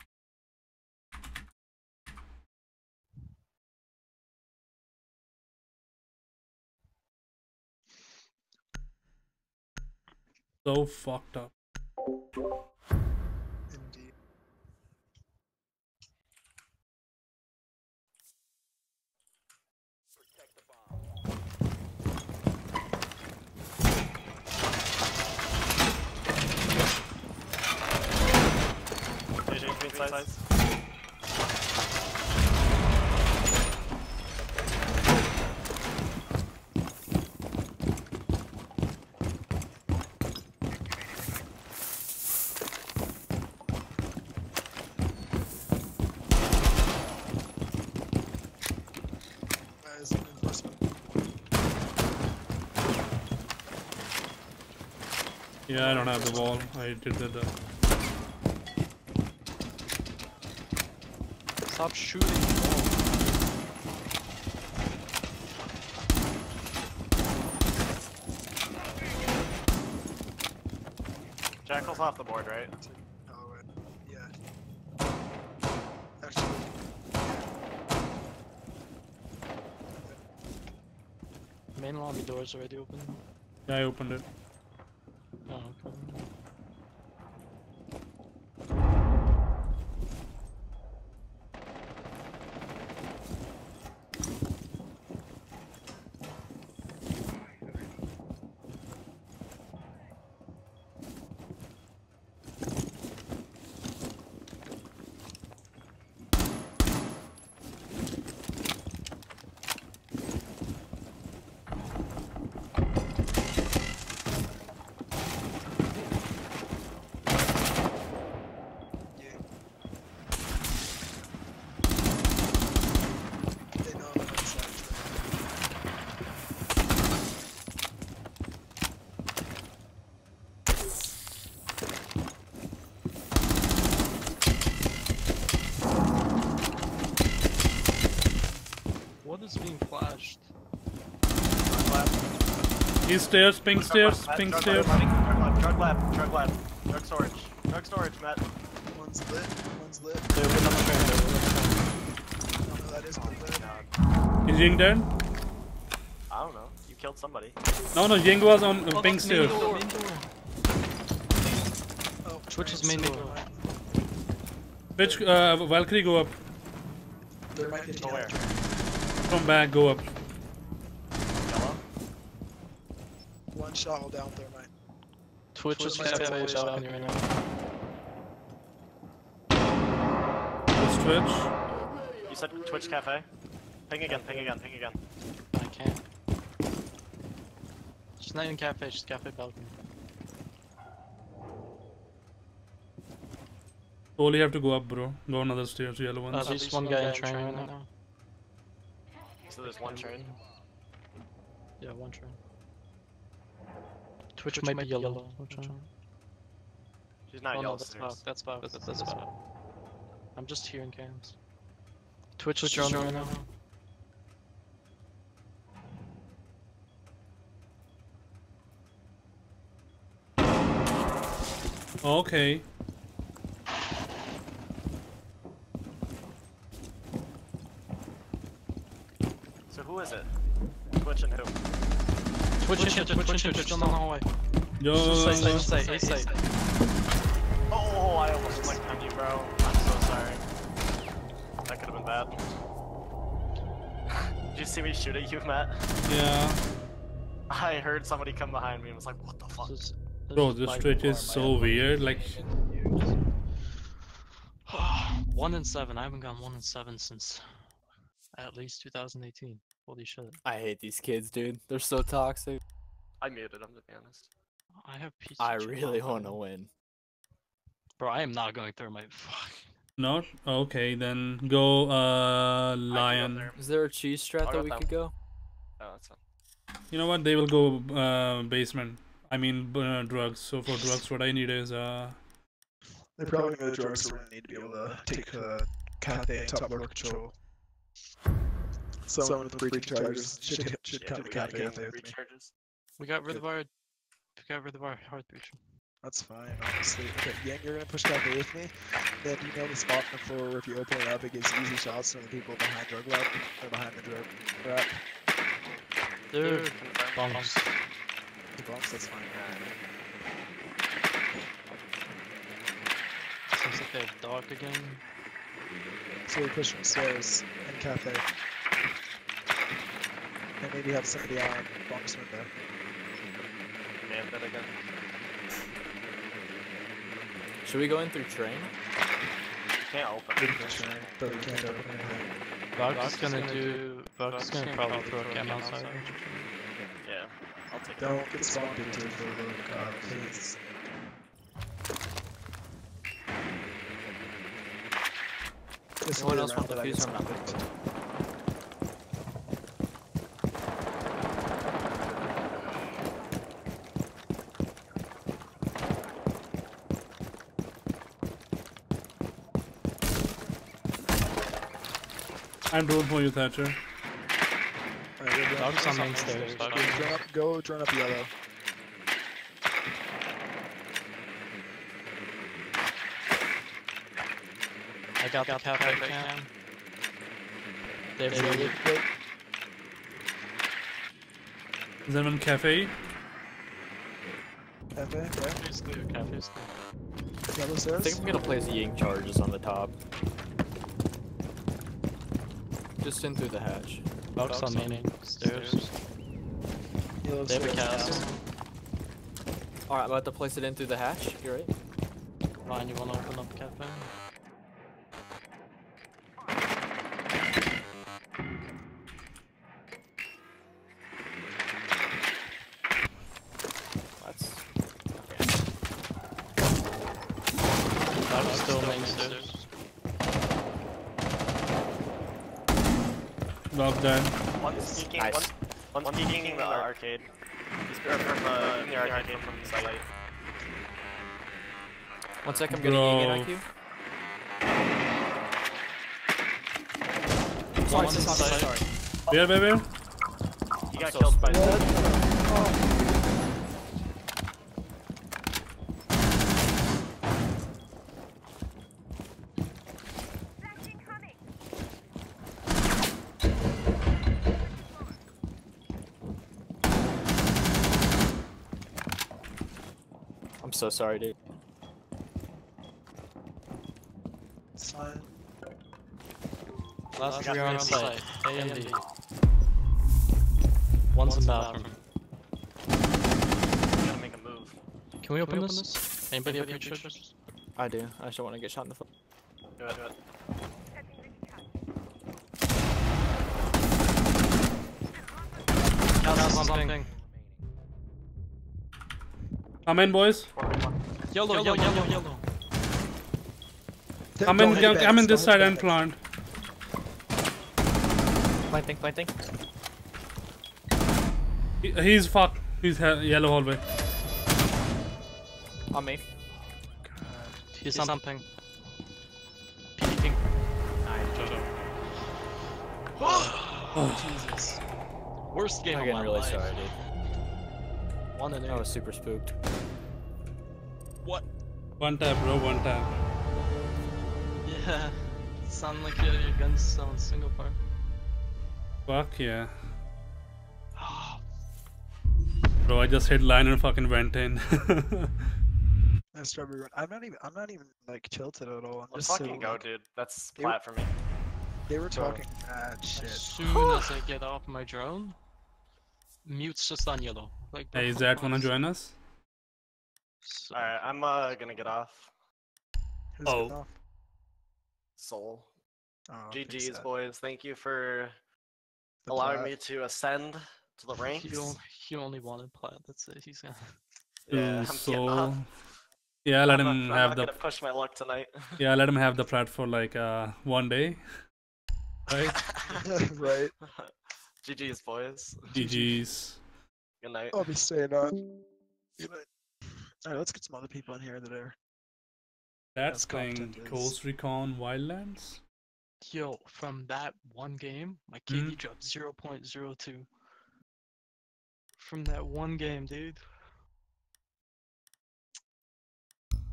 So fucked up. Yeah, I don't have the wall. I did the. the Stop shooting the wall. Jackal's off the board, right? Oh, wait. Yeah. Actually, Main lobby doors already open. yeah, I opened it. Oh, okay. yeah. They know I'm inside. What is being flashed? These stairs, pink stairs, pink stairs. Drug left, drug left, drug left. Drug storage. Drug storage, Matt. One's lit, one's lit. They opened up the train. They opened up the train. I don't know who that is, Oh but lit. Is Ying dead? I don't know. You killed somebody. No, no, Ying was on uh, Oh, pink stairs. door, main door. Oh, Twitch is main so door. Which, uh, Valkyrie go up. There might be a Go team where? on the train. From back, go up. Yellow? One shot will down thermite. Twitch, Twitch is might have cafe one shot. balcony right now. It's Twitch. You said Twitch Cafe? Ping again, ping again, ping again. I can't. She's not in cafe, she's cafe balcony. Only have to go up, bro. Go another stairs, yellow Uh, ones. there's one guy in train right now. So there's one train. Yeah, one train. Twitch, might, be yellow. Which one? She's not oh, no, yellow that's stairs. Bob. That's Bob. That's, that's Bob. I'm just hearing cams. Twitch, is on right now. Okay. So who is it? Twitch and who? Twitch, Twitch, Twitch, Twitch, Twitch, Twitch, on the hallway. Yo, Side, side, side, A side. Oh, I almost clicked on you, bro. I'm so sorry. That could have been bad. Did you see me shoot at you, Matt? yeah. I heard somebody come behind me and was like, what the fuck? This is, Bro, is this by Twitch far is my so weird. Like, *sighs* one in seven. I haven't gotten one in seven since at least 2018. Holy shit. I hate these kids, dude. They're so toxic. I muted him, to be honest. I have PC. I really want to win. Bro, I am not going through my fuck. not? Okay, then go, uh, I go Lion. there. Is there a cheese strat I'll that we down. could go? Oh, that's fine. You know what? They will go, uh, basement. I mean, uh, drugs. So for drugs, what I need is, uh, They're probably gonna go drugs, so we're gonna need to be able to take uh, cafe and top lower control. Someone with breaching charges should, should Yeah, come to we got cafe with me. We got rid of our. We got rid of our heart breach. That's fine, honestly. Okay, Yang, you're gonna push cafe with me. Then you know the spot on the floor where if you open it up, it gives easy shots to the people behind drug lab or behind the drug rack. Dude, bunks. The bumps, that's fine. Seems like they have dog again. So we push from stairs and cafe. And maybe have somebody on bumps window. Man, that again. Should we go in through train? Can't open. We can try, but we can't open anything. Buck's gonna do. Buck's gonna probably throw a cam outside. Yeah. I'll take it. Don't get spawned into the look, uh, please. Anyone else around want the get fuse or not? I'm doing for you, Thatcher. Alright, we're on main stairs. Go Buck. drone up, go drone up yellow. I got the cafe cam. They have Hey, really wait, wait. Is anyone cafe? Cafe, yeah. Cafe's clear. Cafe's clear. Yellow I think I'm gonna place Ying charges on the top. Just in through the hatch. Buck's on main stairs. Yellow They have a stairs. castle. Alright, I'm about to place it in through the hatch. You right? Ryan, you wanna open up the cafe? That's Buck's still main stairs. Well done. One sneaking, Nice. one, one sneaking in the arcade. Or from uh, the arcade from the site. one sec. I'm getting Ying in Bro. IQ. One Sorry, inside. sorry, sorry. Where, where, where? You got So killed by split. So sorry, dude. It's fine. Last three on three on site. A and B. One's in bathroom. Gotta make a move. Can we open this? Anybody have pictures? I do. I just don't want to get shot in the foot. Do it, do it. Castle's on ping. Come in, boys. Yellow, yellow, yellow, yellow. Th- Come don't in, hit come, bands, come in don't this hit side and bands. plant. Planting, planting. He, he's fuck. He's he- yellow hallway. On me. He's on ping. Peeking. Jesus. Worst game I'm of my really life. sorry, dude. One and I was super spooked. What? One tap, bro. One tap. Yeah. *laughs* Sound like your, your guns sound single part. Fuck yeah. *sighs* Bro, I just hit line and fucking went in. *laughs* Nice strawberry run. I'm not even. I'm not even like tilted at all. I'm Let's just fucking so, go, like, dude. That's They were- flat for me. They were Go. talking mad As shit. soon as I *sighs* get off my drone, mute's just on yellow. Like, hey, is that wanna join us? So, Alright, I'm uh gonna get off. Who's Oh. getting off? Soul. Oh, okay, GG's, boys. Thank you for The allowing plat. me to ascend to the *laughs* ranks. he, only, he only wanted plat. That's it. He's gonna. *laughs* Yeah, Ooh, I'm getting so off. yeah, let I'm him not, I'm have not the gonna push my luck tonight. *laughs* yeah, let him have the plat for like uh one day. Right? right. GG's, boys. GG's. Good night. I'll be staying on. Good night. Alright, let's get some other people in here that are. That's As playing content Ghost Recon Wildlands. Yo, from that one game, my. Hmm? KD dropped 0.02. From that one game, dude.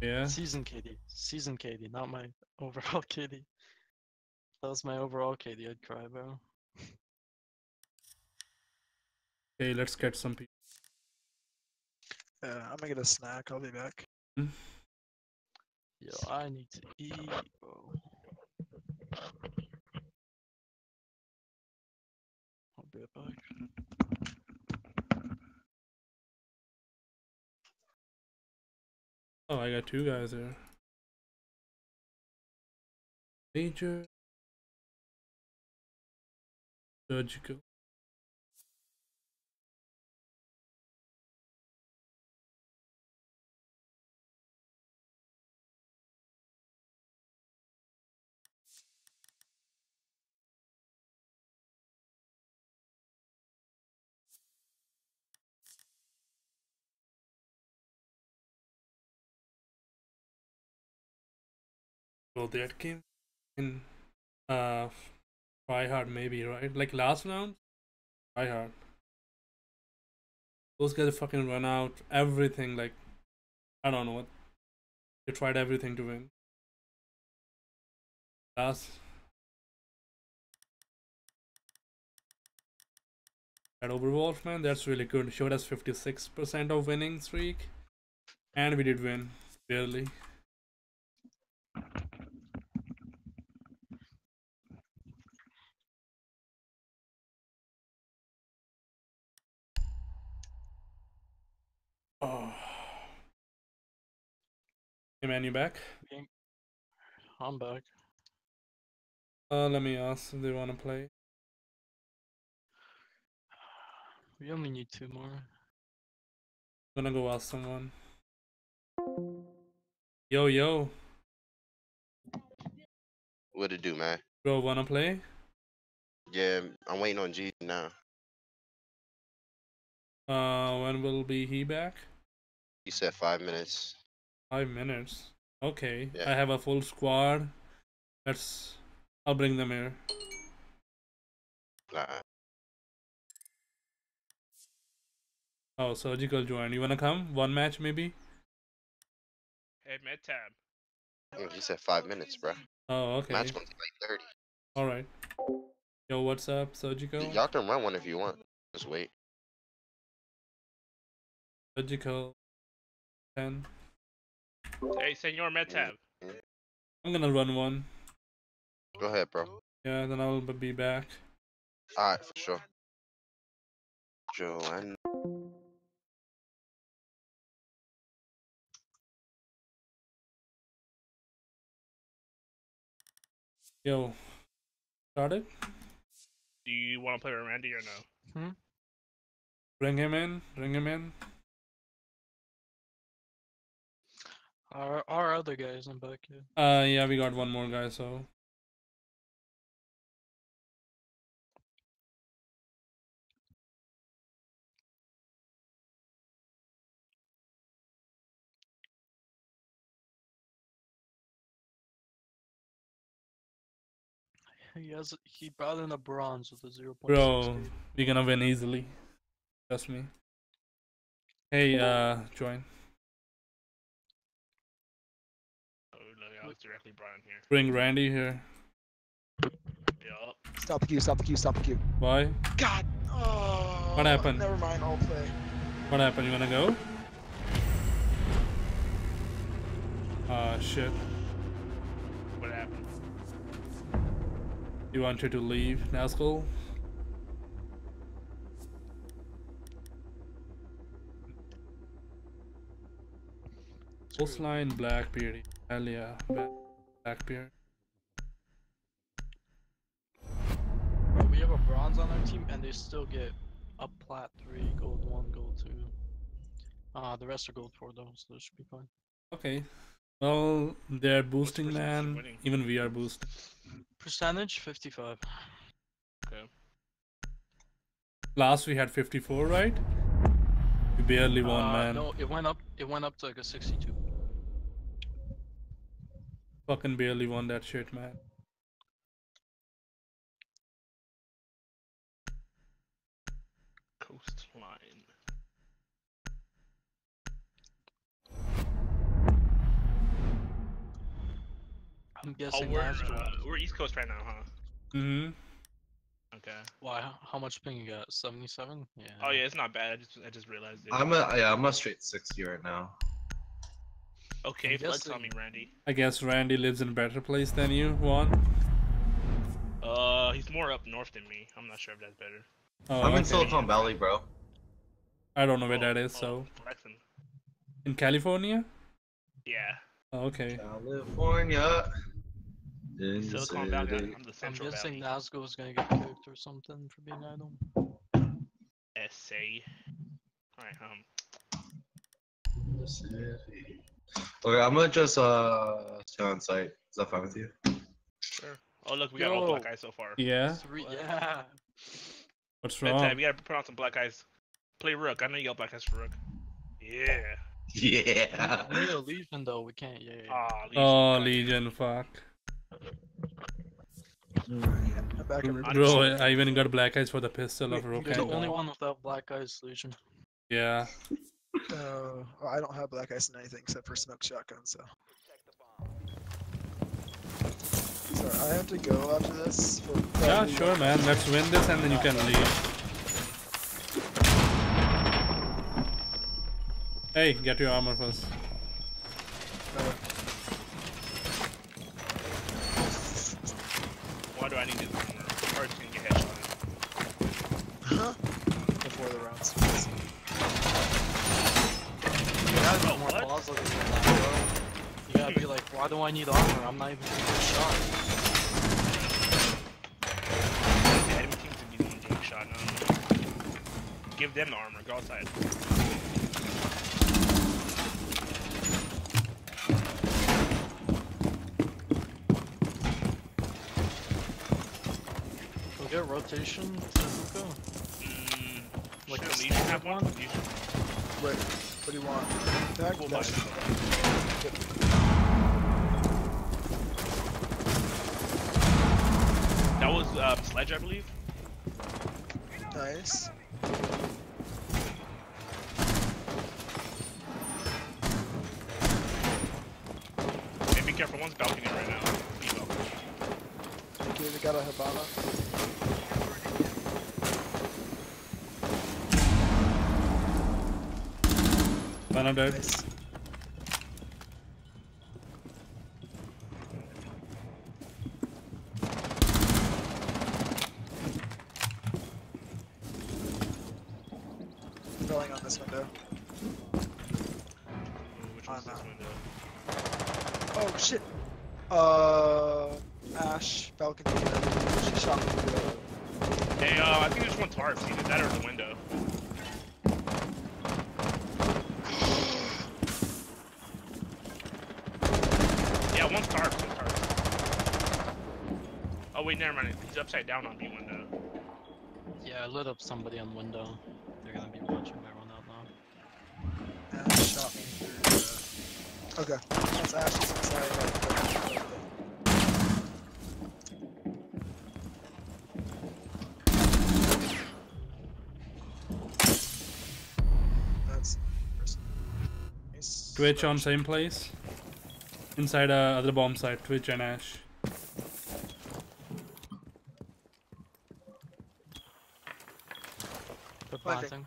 Yeah. Season KD. Season KD, not my *laughs* overall KD. That was my overall KD. I'd cry, bro. Okay, let's get some people. Yeah, I'm gonna get a snack. I'll be back. Yo, I need to eat, bro. I'll be back. Oh, I got two guys there. Major. Surgical. Well, that game in uh try hard maybe right? Like last round? Try hard those guys fucking run out everything like I don't know what. They tried everything to win. Last. That Overwolf man that's really good. Showed us 56% of winning streak. And we did win barely Hey man, you back? I'm back. Uh, let me ask if they want to play. We only need two more. I'm gonna go ask someone. Yo, yo, What it do, man? bro, wanna play? Yeah, I'm waiting on G now. Uh, when will be he back? He said five minutes. Five minutes. Okay, Yeah. I have a full squad. Let's. I'll bring them here. Nah. Oh, surgical join. You wanna come? One match maybe? Hey, Mehtab. He said five minutes, bro. Oh, okay. Match gonna take like thirty. All right. Yo, what's up, surgical? Y'all can run one if you want. Just wait. Surgical. Ten. Hey, senor Mehtab. I'm gonna run one. Go ahead, bro. Yeah, then I'll be back. Alright, for sure. Joanne. Yo, started. Do you want to play with Randy or no? Hmm? Bring him in. Bring him in. Our our other guy isn't back yet. Uh, yeah, we got one more guy, so. *laughs* He has he brought in a bronze with a zero point Bro, we're gonna win easily. Trust me. Hey, uh, join. No, directly brought in here. Bring Randy here. Yup. Stop the queue. Stop the queue. Stop the queue. Why? God. Oh. What happened? Never mind. I'll play. What happened? You wanna go? Ah, shit. What happened? You want her to leave Nazgul? Coastline Blackbeard. Hell yeah. Ba- Blackbeard. Bro, we have a bronze on our team and they still get a plat three, gold one, gold two. Uh the rest are gold four though, so this should be fine. Okay. Well, they're boosting man. Even we are boosting. Percentage fifty five. Okay. Last we had 54, right? We barely won, uh, man. No, it went up it went up to like a sixty two. Fucking barely won that shit, man. Coastline. I'm Oh, guessing we're Nashville. uh, we're East Coast right now, huh? Mm-hmm. Okay. Why? How, how much ping you got? 77? Yeah. Oh yeah, it's not bad. I just I just realized it. I'm a yeah, I'm a straight sixty right now. Okay, I'm flex guessing- me, Randy. I guess Randy lives in a better place than you, Juan. Uh, he's more up north than me. I'm not sure if that's better. Oh, I'm in. Silicon Valley, bro. I don't know where Oh, that is, oh, so. flexing. In California? Yeah. Oh, okay. California. In the Silicon Valley. I'm the I'm guessing Valley. Nazgul is gonna get kicked or something for being idle. SA. Alright, um. In the city. Okay, I'm gonna just uh stay on site. Is that fine with you? Sure. Oh look, we got all black eyes so far. Yeah? Three, yeah. What's Bedtime, wrong? we gotta put on some black eyes. Play Rook. I know you got black eyes for Rook. Yeah. *laughs* Yeah. We need a Lesion though. We can't. Yeah. yeah. Ah, Lesion, Oh. Lesion, fuck. I'm back in Bro, I even got black eyes for the pistol of Rook You're the only one without black eyes, Lesion. Yeah. Uh, well, I don't have black ice in anything except for smoke shotgun, so. Sorry, I have to go after this. For Yeah, sure, man. Let's win this and then you can leave. Hey, get your armor first. Why do I need this armor? Or it's gonna get headshot. Before the rounds. You gotta Oh, more what? that, bro. You gotta be like, why do I need armor? I'm not even gonna get shot. The enemy teams to be the one getting shot now. Give them the armor. Go outside. We'll get rotation to hookah. Mm, Like the Lesion have one? one? Wait, what do you want? Attack? Cool That's- That was uh, Sledge, I believe. Nice. Hey, be careful. One's balcony right now. Be balcony. Okay, we got a Hibana. Dead. Nice. Going on this window. Ooh, Which one's I'm this out. window? Oh shit. Uh, Ash, balcony. uh, She shot me. through Hey, uh, I think there's one tarp. Either that or the window. Yeah, one's tarp. One's tarp. Oh wait, never mind. He's upside down on B window. Yeah, I lit up somebody on window. They're gonna be watching my run out now. the- Ash shot me through. The... Okay, that's Ash's inside. Right, That's. Nice. Twitch on same place. Inside uh, other bomb site, Twitch and Ash. They're Planting.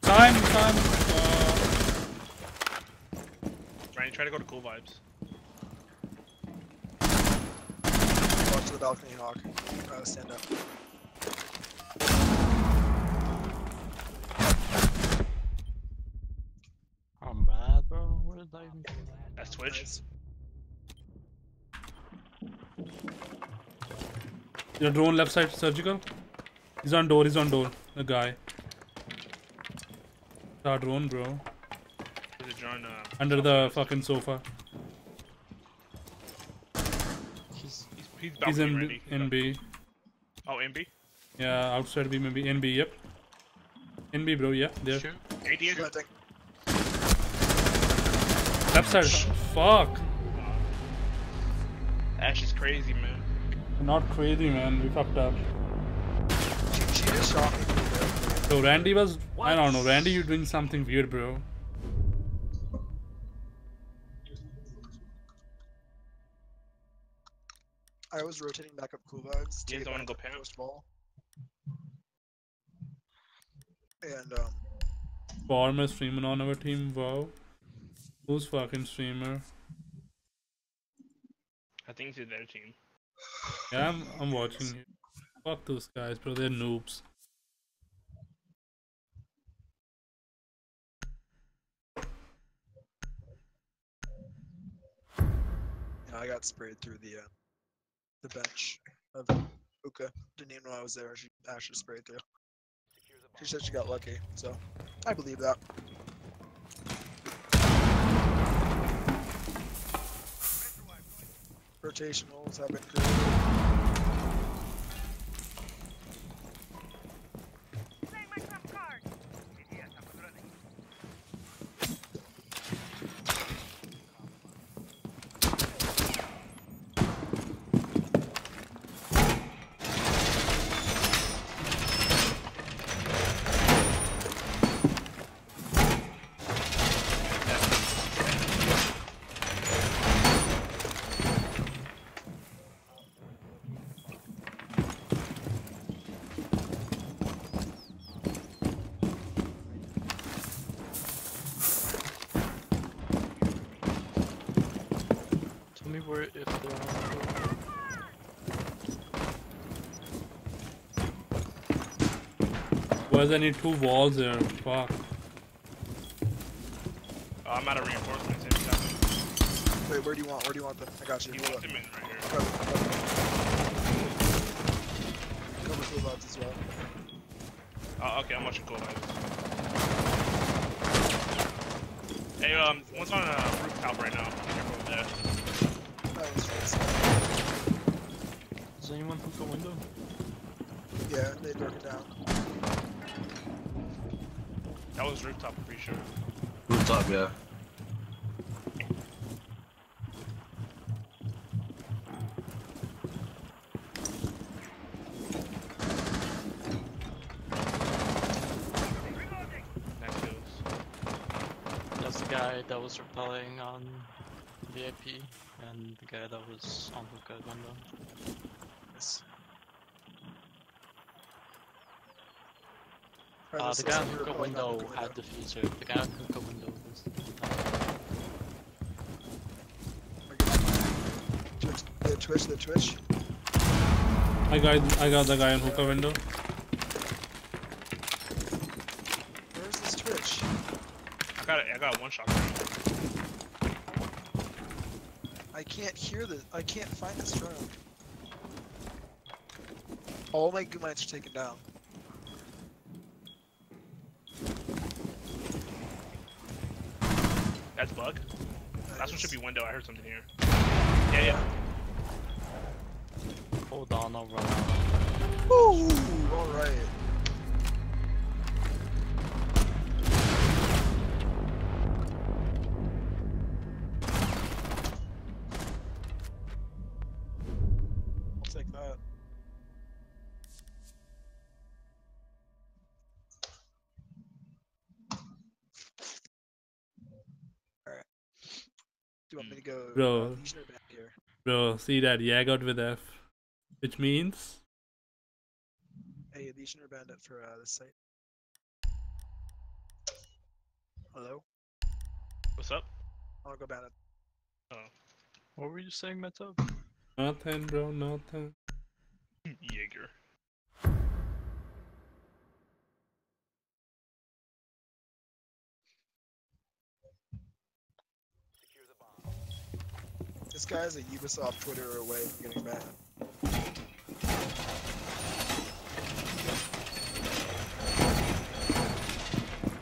planting. Time, time. Uh, Ryan, try to go to cool vibes. Walk to the balcony, Hawk. Uh, stand up. I'm bad, bro. Where did I even go? That's Twitch. Nice. your drone left side surgical. He's on door, he's on door. The guy. Our drone, bro. There's a drone. Uh, Under the fucking sofa. he's He's he's He's in, ready. In B. Oh, in B. Yeah, outside B maybe. In B, yep. In B, bro, yeah. There. shoot. AD is Planting. Left side. Fuck. Ash is crazy, man. Not crazy, man. We fucked up. She, she just shot me through the. So Randy was. I don't know. Randy, you're doing something weird, bro. I was rotating back up cool vibes. You guys get don't wanna go up Pam? First ball. And um, Former streamer on our team. Wow. Who's fucking streamer? I think it's their team. Yeah, I'm, I'm watching it. Fuck those guys, bro. They're noobs. I got sprayed through the uh, the bench of Uka. Didn't even know I was there. She actually sprayed through. She said she got lucky, so I believe that. Have been created. Tell me where if they're on. Where's I need two walls there? Fuck. Oh, I'm out of reinforcements. Hit that. Wait, where do you want? Where do you want them? I got you. He Hold wants up. him in right here. Cover, cover. Cover cool vibes as well. Oh, okay, I'm watching cool vibes. Hey, um, one's on a rooftop right now. Be careful with that. That. Does anyone hook a window? Yeah, they broke it down. That was rooftop, I'm pretty sure. Rooftop, yeah. Nice kills. That's the guy that was repelling on VIP, and the guy that was on hookah window. Yes. Uh, the guy on let's hookah repel that window had the diffuser. The guy on hookah window was. Twitch, the Twitch, the Twitch. I got I got the guy on hookah window. Where's this Twitch? I got it. I got one shot. I can't hear the. I can't find this drone. All my Gu mines are taken down. That's bug. That's what Nice. should be window. I heard something here. Yeah, yeah. Hold on, I'll run out. Ooh, alright. I'll you want me to go Bro. uh, back here? Bro, see that Yag out with F. Which means Hey, Lesion or Bandit for uh, this site. Hello? What's up? I'll go Bandit. Oh. What were you saying, Meto? nothing, bro, nothing. *laughs* Jaeger. This guy is a Ubisoft Twitter away from getting banned.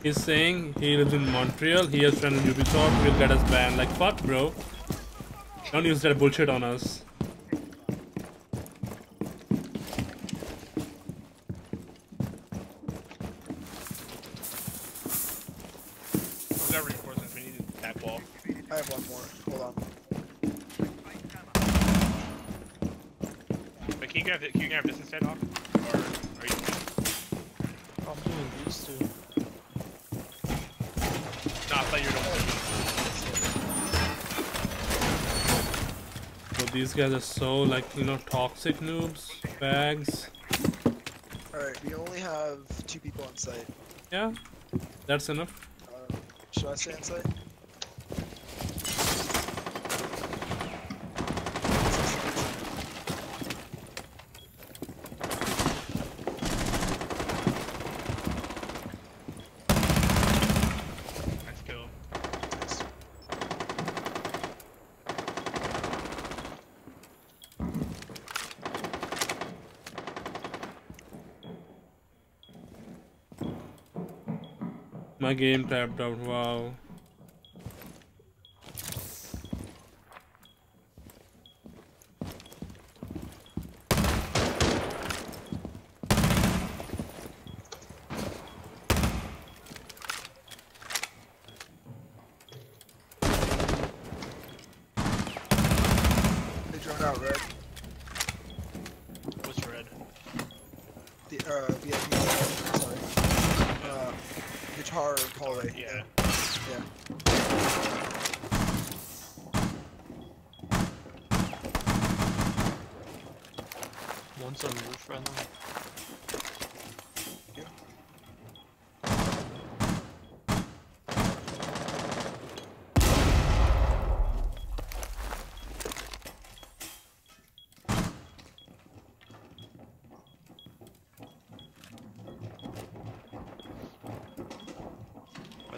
He's saying he lives in Montreal, he has friends in Ubisoft, will get us banned. Like fuck bro. Don't use that bullshit on us. We got reinforcements. We need a back wall. I have one more. Hold on. But can you grab, can you grab this instead off? Or are you? I'm doing these two. No, I thought you were doing. So these guys are so like you know toxic noobs, bags. Alright, we only have two people on site. Yeah, that's enough. Um, should I stay on site? Nice kill. My game tapped out. Wow. They drone out red. What's red? The uh VIP sorry. Uh guitar hallway. Yeah. Yeah. One's on roof right now.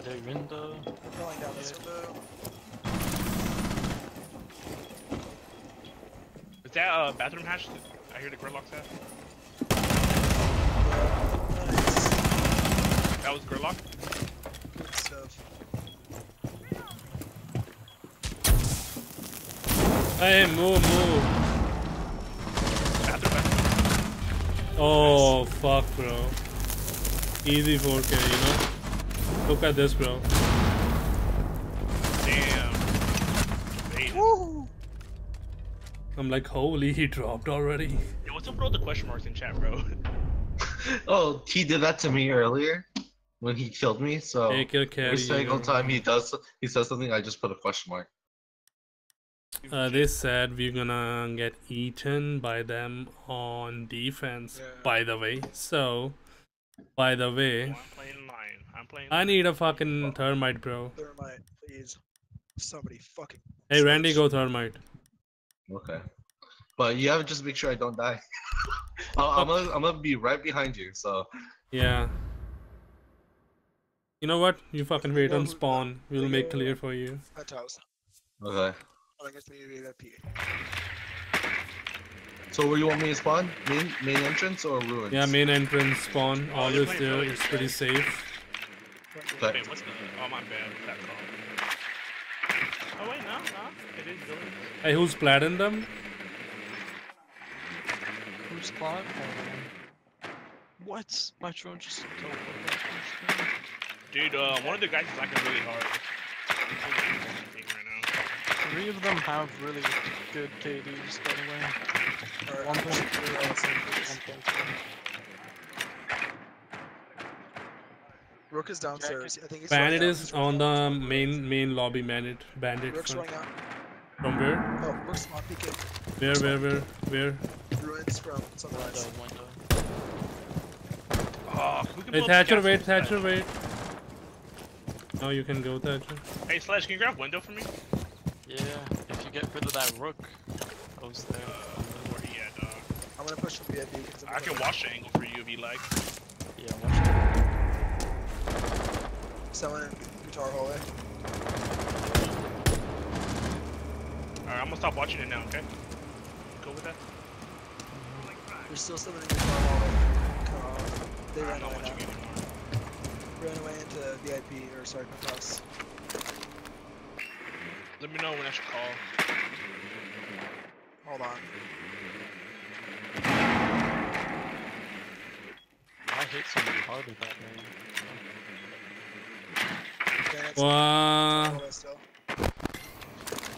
Are they window? Falling down this window. Is that uh bathroom hatch? I hear the gridlock's at. That was gridlock. Good stuff. Hey, move, move. Bathroom, bathroom. Oh fuck, bro. Easy 4K, you know. Look at this, bro. Damn. Bait. I'm like, holy, he dropped already. Yo, what's up with all the question marks in chat, bro? *laughs* Oh, he did that to me earlier when he killed me. So Take your every single time he does, he says something, I just put a question mark. Uh, they said we're gonna get eaten by them on defense. By the way, so by the way, I'm playing lion. I'm playing. I need a fucking thermite, bro. Thermite, please. Somebody fucking Hey, Randy, go thermite. Okay. But you have to just make sure I don't die. *laughs* I'll, I'm gonna, I'm gonna be right behind you. So Yeah. You know what? You fucking wait on spawn. We'll make clear for you. Okay. I think it's me VIP. So where you want me to spawn? Main main entrance or ruins? Yeah, main entrance spawn. All they're is playing there. It's pretty safe. Okay. Wait, what's the? Oh my bad. That call. Oh wait, no, no. It is building. Hey, who's platting them? Who's spot? What? My drone just teleported back to the screen. Dude, uh, one of the guys is lacking really hard. Three of them have really good KDs, by the way. Alright, One I'm point pushing three, through, one I'll see. point two. Rook is downstairs. I think he's Bandit running out. is on the main main lobby. Bandit. Bandit. Rook's Front. running out. From where? Oh, Rook's spawn peeking. Where? Where? Where? Where? Ruins from sunrise. Window, Oh, who can Hey, blow up Thatcher, wait, with Thatcher, wait. Now you can go, Thatcher. Hey, Slash, can you grab window for me? Yeah, if you get rid of that rook, I was there. Uh, where he at, dog? I'm gonna push from VIP because I'm can watch the angle for you if you like. Yeah, watch Someone in guitar hallway. Alright, I'm gonna stop watching it now, okay? Go with that? There's still someone in guitar hallway. They ran away now. Ran away into VIP or sorry, penthouse. Let me know when I should call. Hold on. I hit somebody hard with that man. Bandit's Wow.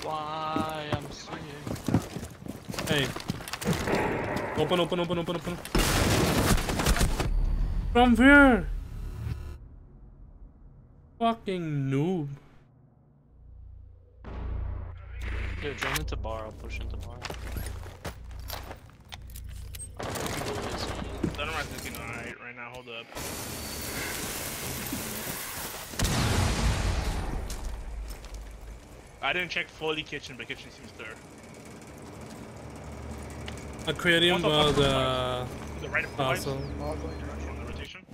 Why I'm seeing. Hey. Open, open, open, open, open. From where? Fucking noob. Yeah, drone into bar. I'll push into bar. Dunham's looking alright right now. Hold up. I didn't check fully kitchen, but kitchen seems clear. Aquarium was uh. The right of cool vibes. castle. All going direction.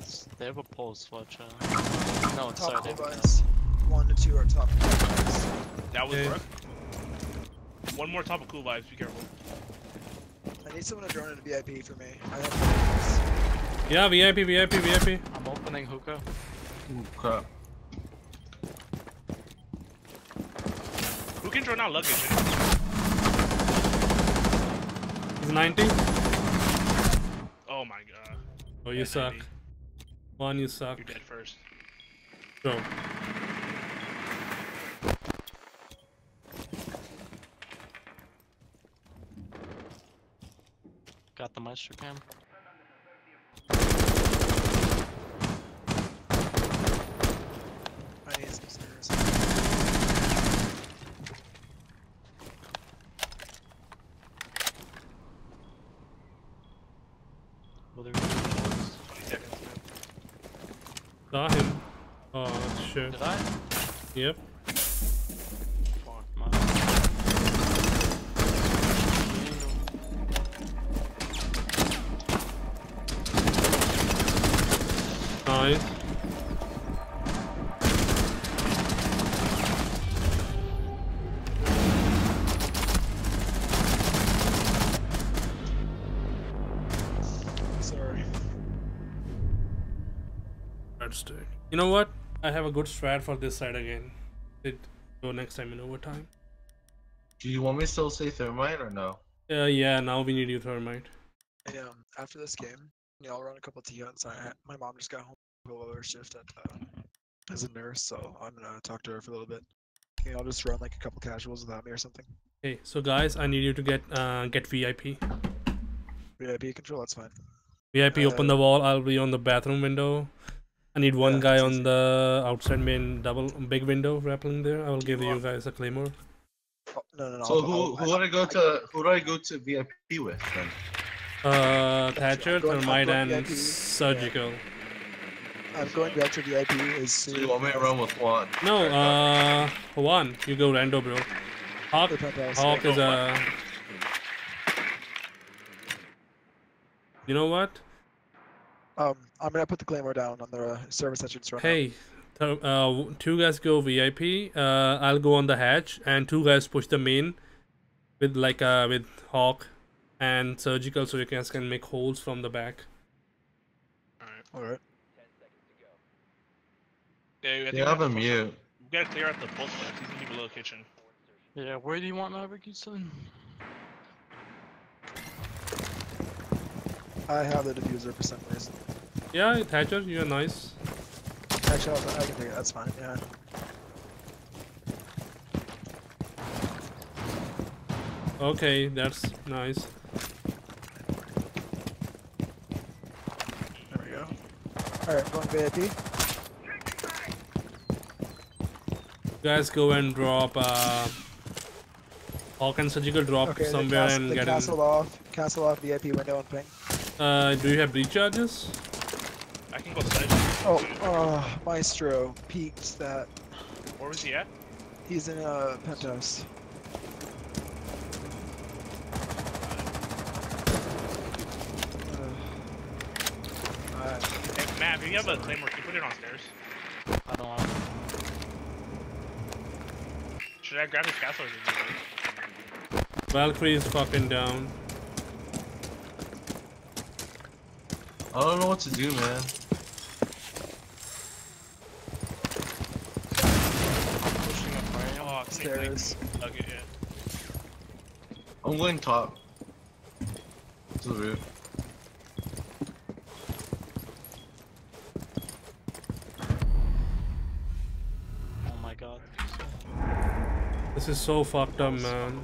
The. They have a pulse, watch out. No, it's sorry, Top they have. One to two are top cool vibes. That was Okay. work. One more top of cool vibes. Be careful. I need someone to drone into VIP for me. I have Yeah, VIP, VIP, VIP. I'm opening hookah. Ooh, crap. Who can drone out luggage? He's 90. Oh my god. Oh, you suck. One, you suck. You're dead first. Bro. Got the maestro cam. I need some stairs. Well, there 20 seconds. Man. Saw him. Oh, shit. Did I? Yep. You know what? I have a good strat for this side again. It go next time in overtime. Do you want me to still say thermite or no? Uh, yeah, now we need you thermite. Hey, um, after this game, you know, I'll run a couple T hunts. I, my mom just got home from her shift at, uh, as a nurse, so I'm gonna talk to her for a little bit. Okay, I'll just run like a couple casuals without me or something. Okay, so guys, I need you to get uh get VIP. VIP control, that's fine. VIP, open Uh, the wall. I'll be on the bathroom window. I need one Yeah, guy it's on the outside main double big window rappelling there. I will give you want- guys a claymore. Oh, no, no, no. So I'll- who I'll- who would I go to? Who do I go to VIP with then? Uh, Thatcher, I'm going- I'm thermite, and VIP, surgical. I'm going back to VIP as So soon you want me to run with one? No, uh, one. You go rando, bro. Hawk, The penthouse, Hawk is a. You know what? Um, I'm gonna put the claymore down on the uh, service entrance right Hey, th- uh, two guys go VIP. Uh, I'll go on the hatch, and two guys push the main with like uh with Hawk and surgical, so you guys can make holes from the back. Alright. now. Alright. Yeah, I think They have to a mute. We gotta clear out the pulse flags. He's gonna be below kitchen. Yeah, where do you want Maverick, you said? I have the defuser for some reason. Yeah, Thatcher, you're nice. Actually, I can take it. That's fine. Yeah. Okay, that's nice. There we go. Alright, going VIP. You guys go and drop uh Hawk and surgical drop Okay, somewhere the, and the get castle off. Castle off VIP window and ping. In. Uh, do you have recharges? I can go side. Oh, uh, Maestro peeked that. Where was he at? He's in a penthouse. Uh, Alright. Hey, Matt, if you have a claymore, can you put it on stairs? I don't want Should I grab his castle or is it good? Valkyrie's fucking down. I don't know what to do, man. pushing Stairs. Okay, yeah. I'm going top. To the roof. Oh my god. This is so fucked up, man.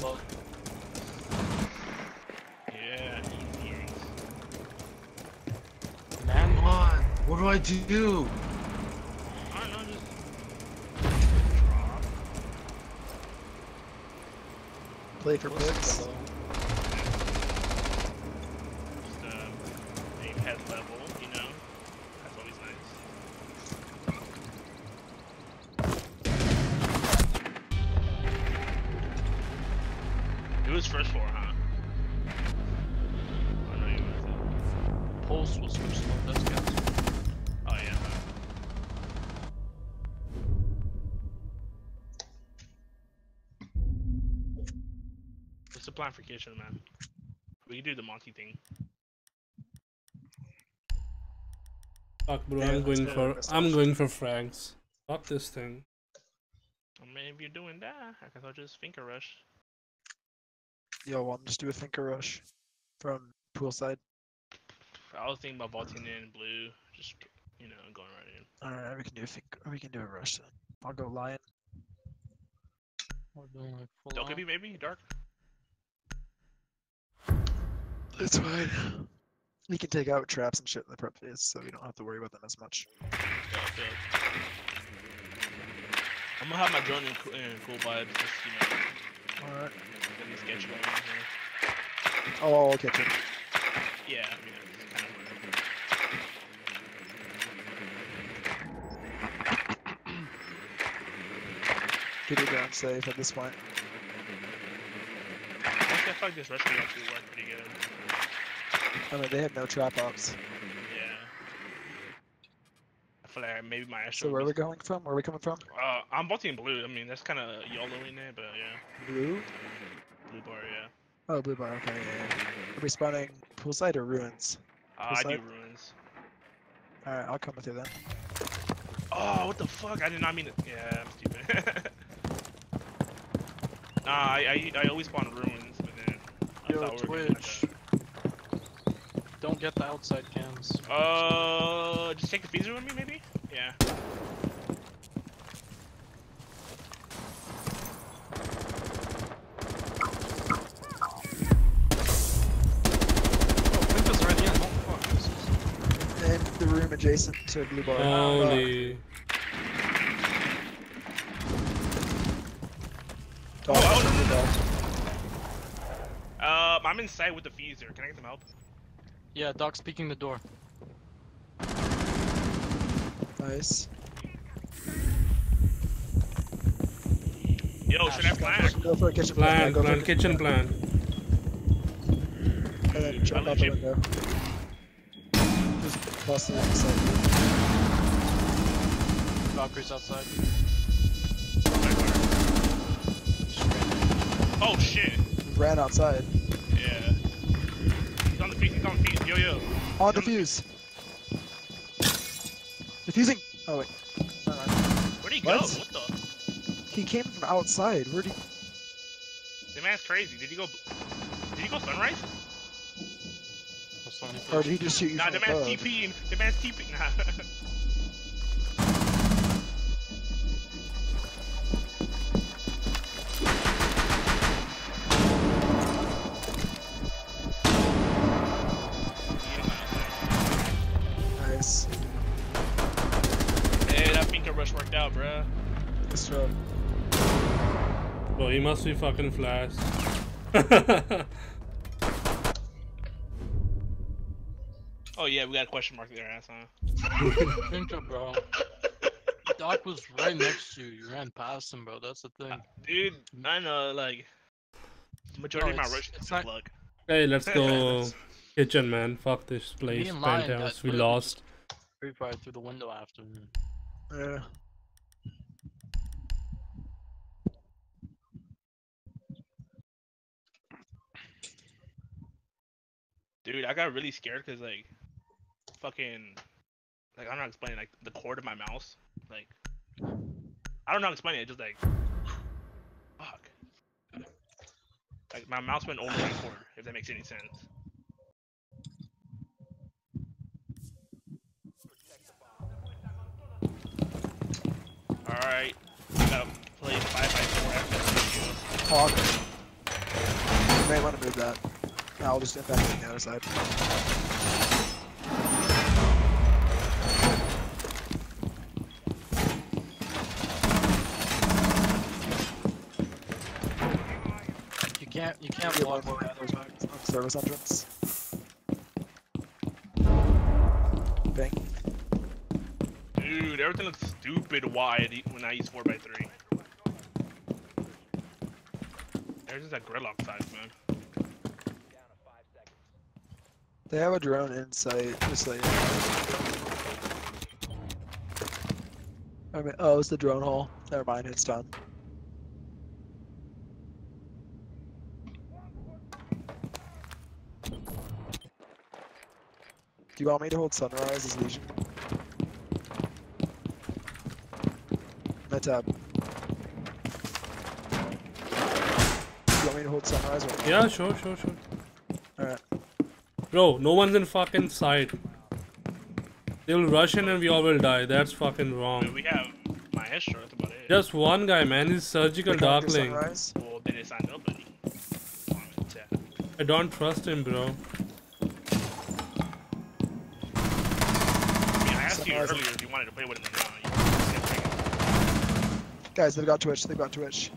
I do? I know, just... Play for clicks. Kitchen, man? We can do the Monty thing. Fuck, bro. Yeah, I'm going go. for. Let's I'm go. going for Franks. Fuck this thing. I mean, if you're doing that, I guess I'll just finger rush. Yo, well, just do a thinker rush from poolside. I was thinking about vaulting in blue, just you know, going right in. Alright, we can do a think we can do a rush then. I'll go lion. We're doing like full Don't on. could be maybe dark. It's fine. We can take out traps and shit in the prep phase, so we don't have to worry about them as much. Yeah, I. I'm gonna have my drone in, cool- in cool vibes, just you know, Alright. get these sketch going here. Oh, I'll catch it. Yeah, I mean, it's kind of Get it down safe at this point. Honestly, I feel like this rush could actually work pretty good. I mean, they have no trap ops. Yeah. I feel like maybe my So where are we going from? Where are we coming from? Uh, I'm vaulting blue. I mean, that's kind of YOLO in there, but yeah. Blue? Blue bar, yeah. Oh, blue bar. Okay, yeah. yeah. Are we spawning poolside or ruins? Uh, I do ruins. Alright, I'll come with you then. Oh, what the fuck? I did not mean to. Yeah, I'm stupid. *laughs* nah, I, I I always spawn ruins, but then I Yo, thought we were getting Twitch. Don't get the outside cams. Like a, uh, just take the freezer with me, maybe. Yeah. Windows already in. Oh, fuck. This the room adjacent to blue bar. Holy. Oh, oh, Um, I'm inside with the freezer. Can I get some help? Yeah, Doc's peeking the door. Nice. Yo, should I flank? Go for a kitchen plan. Plan, go for a plan, kitchen plan. And then jump out the window. Just bust it inside. Valkyrie's outside. Oh shit. Ran outside. Feet. He's on the feet. Yo yo. Oh, Defuse. Defusing. Oh wait. Never mind. Where'd he go? What? What the? He came from outside. Where'd he? The man's crazy. Did he go? Did he go sunrise? Or did he just shoot you Nah, from the man's above? TPing. The man's TPing. Nah. *laughs* must be fucking flash. *laughs* Oh yeah, we got a question mark there, ass, huh? Pincher, bro. Doc was right next to you. You ran past him, bro. That's the thing. Uh, dude, I know, like, majority No, of my it's- rush it's is not- luck. hey, let's go *laughs* kitchen, man. Fuck this place. and Penthouse. We lost. Free fire through the window after me. Yeah. Dude, I got really scared because, like, fucking, like, I'm not explaining, like, the cord of my mouse, like, I don't know how to explain it, just like, fuck. Like, my mouse went over my cord, if that makes any sense. Alright, I gotta play 5 by 4 after. You may want to move that. I'll just get back on the other side. You Yeah, we have one more round. There's one on service entrance. Bang. Dude, everything looks stupid wide when I use 4x3. There's just that gridlock size, man. They have a drone in sight, just like. I mean, oh, it's the drone hole. Never mind, it's done. Do you want me to hold Sunrise as Lesion? Mehtab. Do you want me to hold Sunrise or Yeah, sure, sure, sure. Alright. Bro, no one's in fucking sight. They'll rush in and we all will die. That's fucking wrong. We have my Maestro, that's about it. Just one guy, man. He's surgical darkling. Well, then it's not nobody. I don't trust him, bro. I mean, I asked you earlier if you wanted to play with him or not. You said take it. Guys, they've got Twitch. They've got Twitch.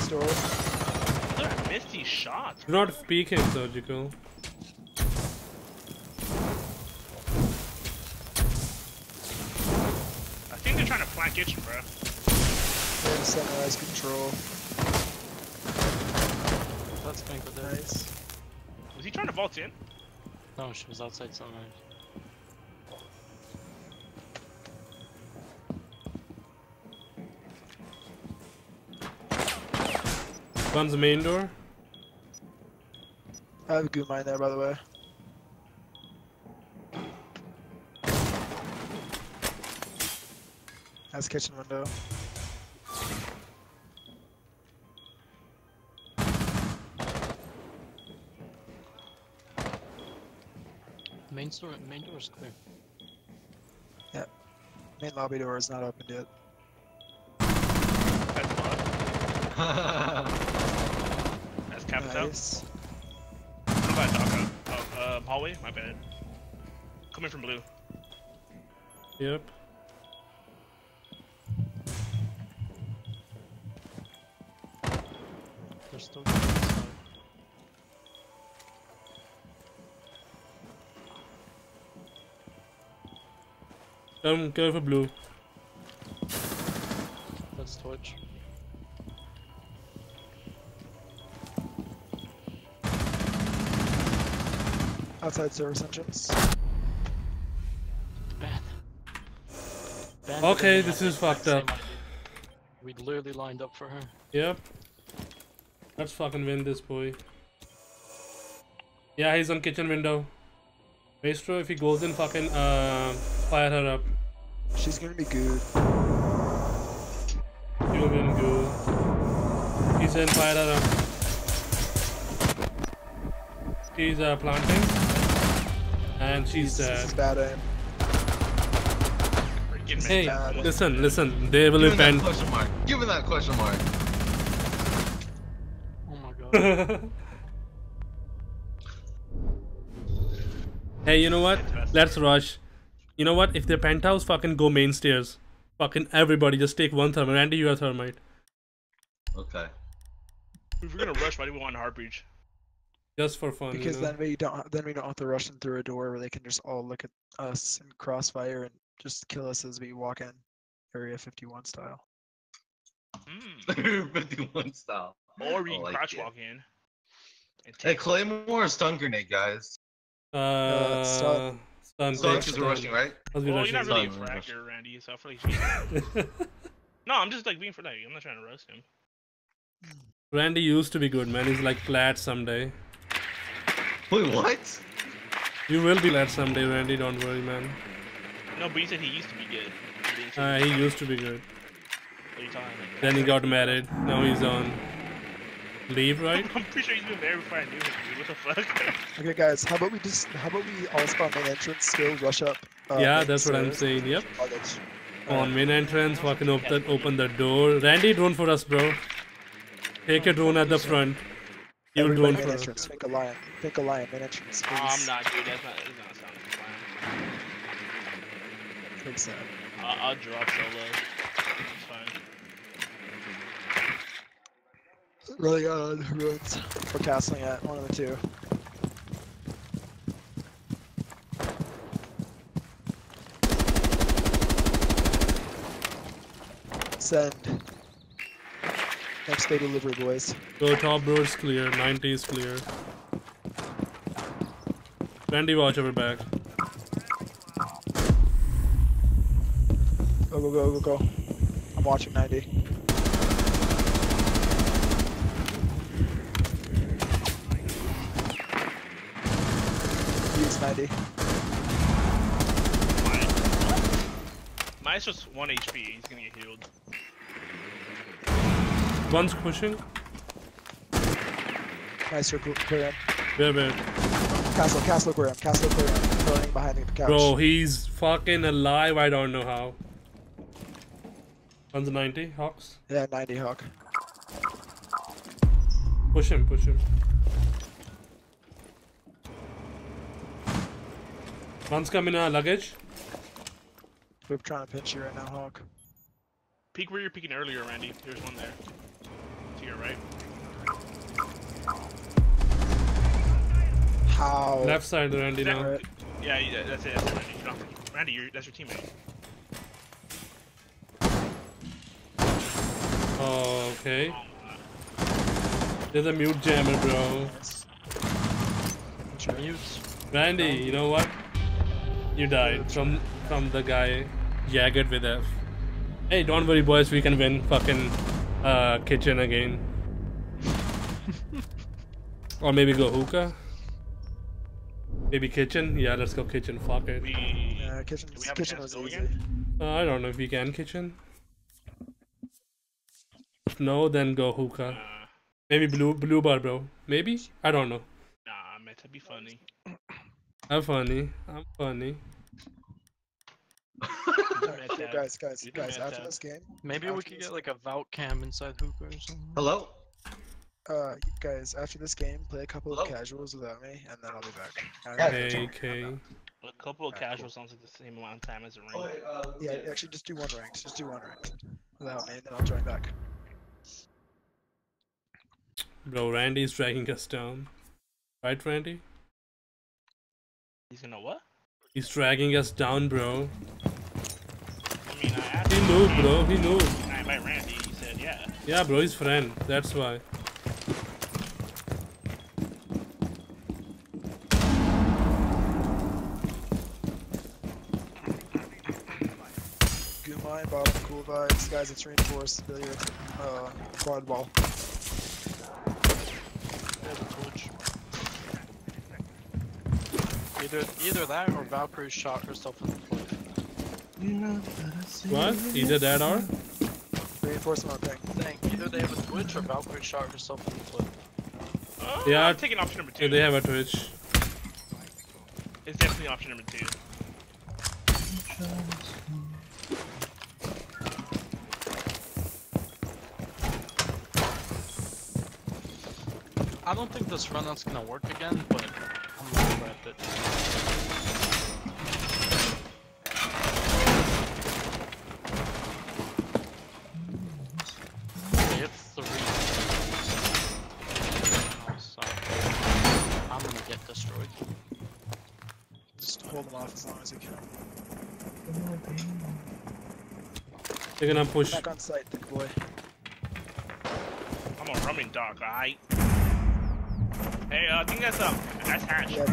Store. Look at Misty not peek him, surgical. I think they're trying to flank kitchen, bro. They have Sunrise control. That's bank with that. Nice. Was he trying to vault in? No, she was outside sunrise. One's the main door. I have a Gu mine there, by the way. That's kitchen window. Main store, main door is clear. Yep. Main lobby door is not opened yet. That's bug. *laughs* That's capital. Nice. What about Daka? Oh, um, hallway? My bad. Coming from blue. Yep. They're still going inside. Come, go for blue. That's Twitch. Outside service entrance. Bad. Bad Okay, this is fucked up. idea. We literally lined up for her. Yep. Let's fucking win this, boy. Yeah, he's on kitchen window. Maestro, if he goes in, fucking uh, fire her up. She's gonna be good. You'll be good. He's in, fire her up. She's uh, planting. And she's This dead. is bad aim. Freaking Hey, bad. listen, listen. They will Give me repent. question mark. Give me that question mark. Oh my god. *laughs* hey, you know what? Let's rush. You know what? If the penthouse fucking go main stairs, fucking everybody just take one thermite. Andy, you are thermite. Okay. If we're gonna rush, why do we want hard breach? Just for fun. Because you know? then we don't then we don't have to rush them through a door where they can just all look at us and crossfire and just kill us as we walk in, Area 51 style. Hmm. *laughs* 51 style. Or we I can like crouch it. walk in. Hey, Claymore or stun grenade, guys? Uh, stun. stun. Stun take because stun. we're rushing, right? Must be Well, you're not really a Stun, we're fragger, Randy, so I feel like you *laughs* No, I'm just like being for like, I'm not trying to rush him. Randy used to be good, man. He's like plat someday. Wait, what? You will be plat someday, Randy. Don't worry, man. No, but you said he used to be good. He Uh, he used to be good. what are you talking? Then he got married. Now he's on leave, right? *laughs* I'm pretty sure he's been there before I knew him, dude. What the fuck? *laughs* Okay, guys, how about we just how about we all spawn main entrance, still rush up? Uh, yeah, that's what I'm saying. Yep. luggage. On main entrance, fucking open open the door. Randy, drone for us, bro. Take a drone at the front. You Everybody drone main for us. entrance. Think a lion. Think a lion. Main entrance. Oh, I'm not, dude. That's not, that's not sound like a plan. Think uh, so. I'll, I'll drop solo. It's fine. Really on ruins. Or castling at one of the two. Send. Next day delivery, boys. Go top bro, it's clear. 90 is clear. Randy, watch over back. Go, go, go, go, go. I'm watching 90. Use 90. Mine's just one HP. He's gonna get healed. One's pushing. Nice circle, clear him. Where, where? Castle, castle, clear him. Castle, clear him. Running behind the couch. Bro, he's fucking alive. I don't know how. One's 90, Hawks. Yeah, 90 Hawk. Push him, push him. One's coming uh, luggage. We're trying to pinch you right now, Hawk. Peek where you're peeking earlier, Randy. There's one there. To your right. How? Left side, Randy now. Right. Yeah, yeah, that's it. That's it, Randy. You don't- Randy, you're, that's your teammate. Oh, okay. Oh, There's a mute jammer, bro. Mutes. Randy, you know what? You died from from the guy Jagged with F. Hey, don't worry, boys. We can win fucking uh, kitchen again. *laughs* or maybe go hookah. Maybe kitchen. Yeah, let's go kitchen. Fuck it. Kitchen, we have a kitchen was to go easy. Uh, I don't know if we can kitchen. If no, then go hookah. Maybe blue blue bar, bro. Maybe I don't know. Nah, man, that'd be funny. I'm funny. I'm funny. *laughs* Alright, guys, guys, You guys. After Tab. this game, Maybe we after could this- get like a Vout cam inside hookah or something. Hello? Uh, guys, after this game, play a couple of casuals without me, and then I'll be back. Alright? Okay, okay. A couple of casual sounds like the same amount of time as a ring. Yeah, actually, just do one rank. Just do one rank without me, and then I'll join back. Bro, Randy's dragging us down. Right, Randy? He's gonna what? He's dragging us down, bro. I mean, I asked He him. bro. He moved. I invite Randy. He said, yeah. Yeah, bro, he's friend. That's why. Good mind, bottom, cool vibes. Guys, it's reinforced. Billiard, uh, quad ball. There's a Twitch. Either either that or Valkyrie shot herself in the foot. What? Either that or? Reinforcement thing. Saying either they have a Twitch or Valkyrie shot herself in the foot. Oh, Yeah. I'm taking option number two. Yeah, they have a Twitch. It's definitely option number two. I don't think this run out's gonna work again, but I'm gonna grab it. They have three. Oh, so I'm gonna get destroyed. Just hold them off as long as you can. They're gonna push. Back on site, thick boy. I'm a roaming dog, alright? Hey, uh, I think that's, um, that's hatch, bro.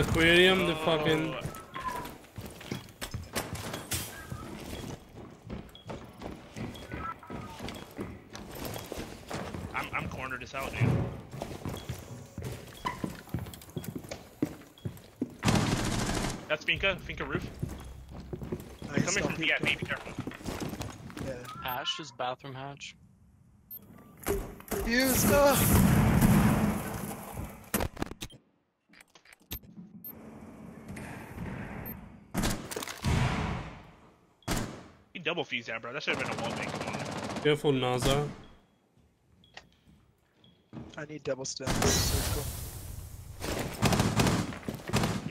Aquarium, the fucking. Oh, I'm, I'm cornered this out, dude. That's Finka, Finka roof. They're Nice, coming from peek, VIP, be careful. Yeah. Hatch is bathroom hatch. Use uh He double fused that, bro. That should have been a wall bang. Come on. Careful, NASA. I need double stem. Surgical.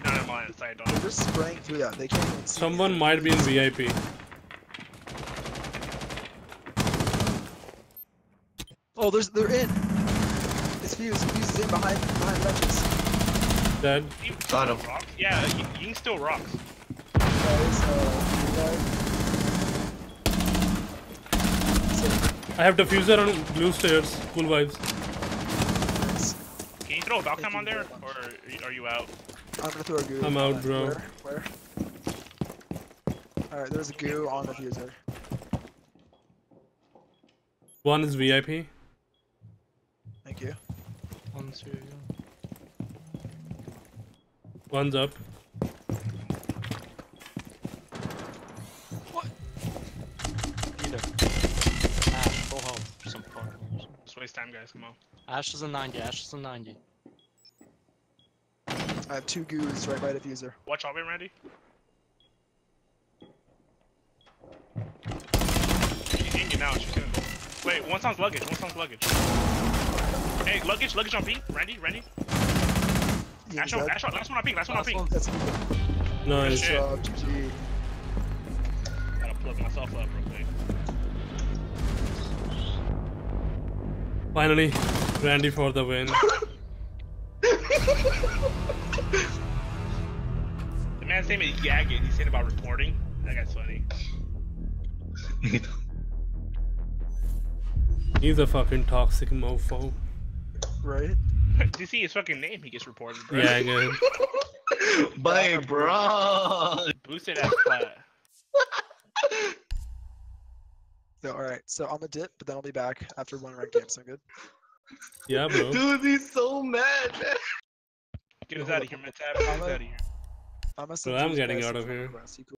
You're not in line of. They're just spraying through that. They can't even see. Someone might be in VIP. Oh, there's they're in. It's fused. Fused is in behind behind benches. Dead. Got him. Rocks? Yeah, you, you can still rocks. Guys, uh. I have defuser on blue stairs. Cool vibes. Can you throw a Valcam on there, or are you out? I'm gonna throw a goo. I'm out, bro. Where? Where? All right, there's a goo on the fuser. One is VIP. Thank you. One, two, yeah. One's up. Peter. Ash, full health. for Some fun. Just waste time, guys. Come on. Ash is a 90. Ash is a 90. I have two goos right by the fuser. Watch all of Randy. She's in you now. She's gonna go. Wait, one sounds luggage. One sounds luggage. Hey, luggage, luggage on pink. Randy, Randy. Yeah, Ash on, dead. Ash on, last one on pink. Last one on pink. one, that's me. Nice. Good job, GG. Gotta plug myself up real quick. Finally, Randy for the win. *laughs* The man's name is Yagged. He's saying about reporting. That guy's funny. *laughs* He's a fucking toxic mofo. Right? *laughs* Did you see his fucking name? He gets reported, bro. Yeah, good. *laughs* Bye, bro. Boosted ass flat. So, all right. So I'm a dip, but then I'll be back after one ranked game. So good. Yeah, bro. Dude, he's so mad, man. Get us out of here, man. Get us I'm a- out of here. I'm gonna Bro, send I'm getting out of here. requests. You cool?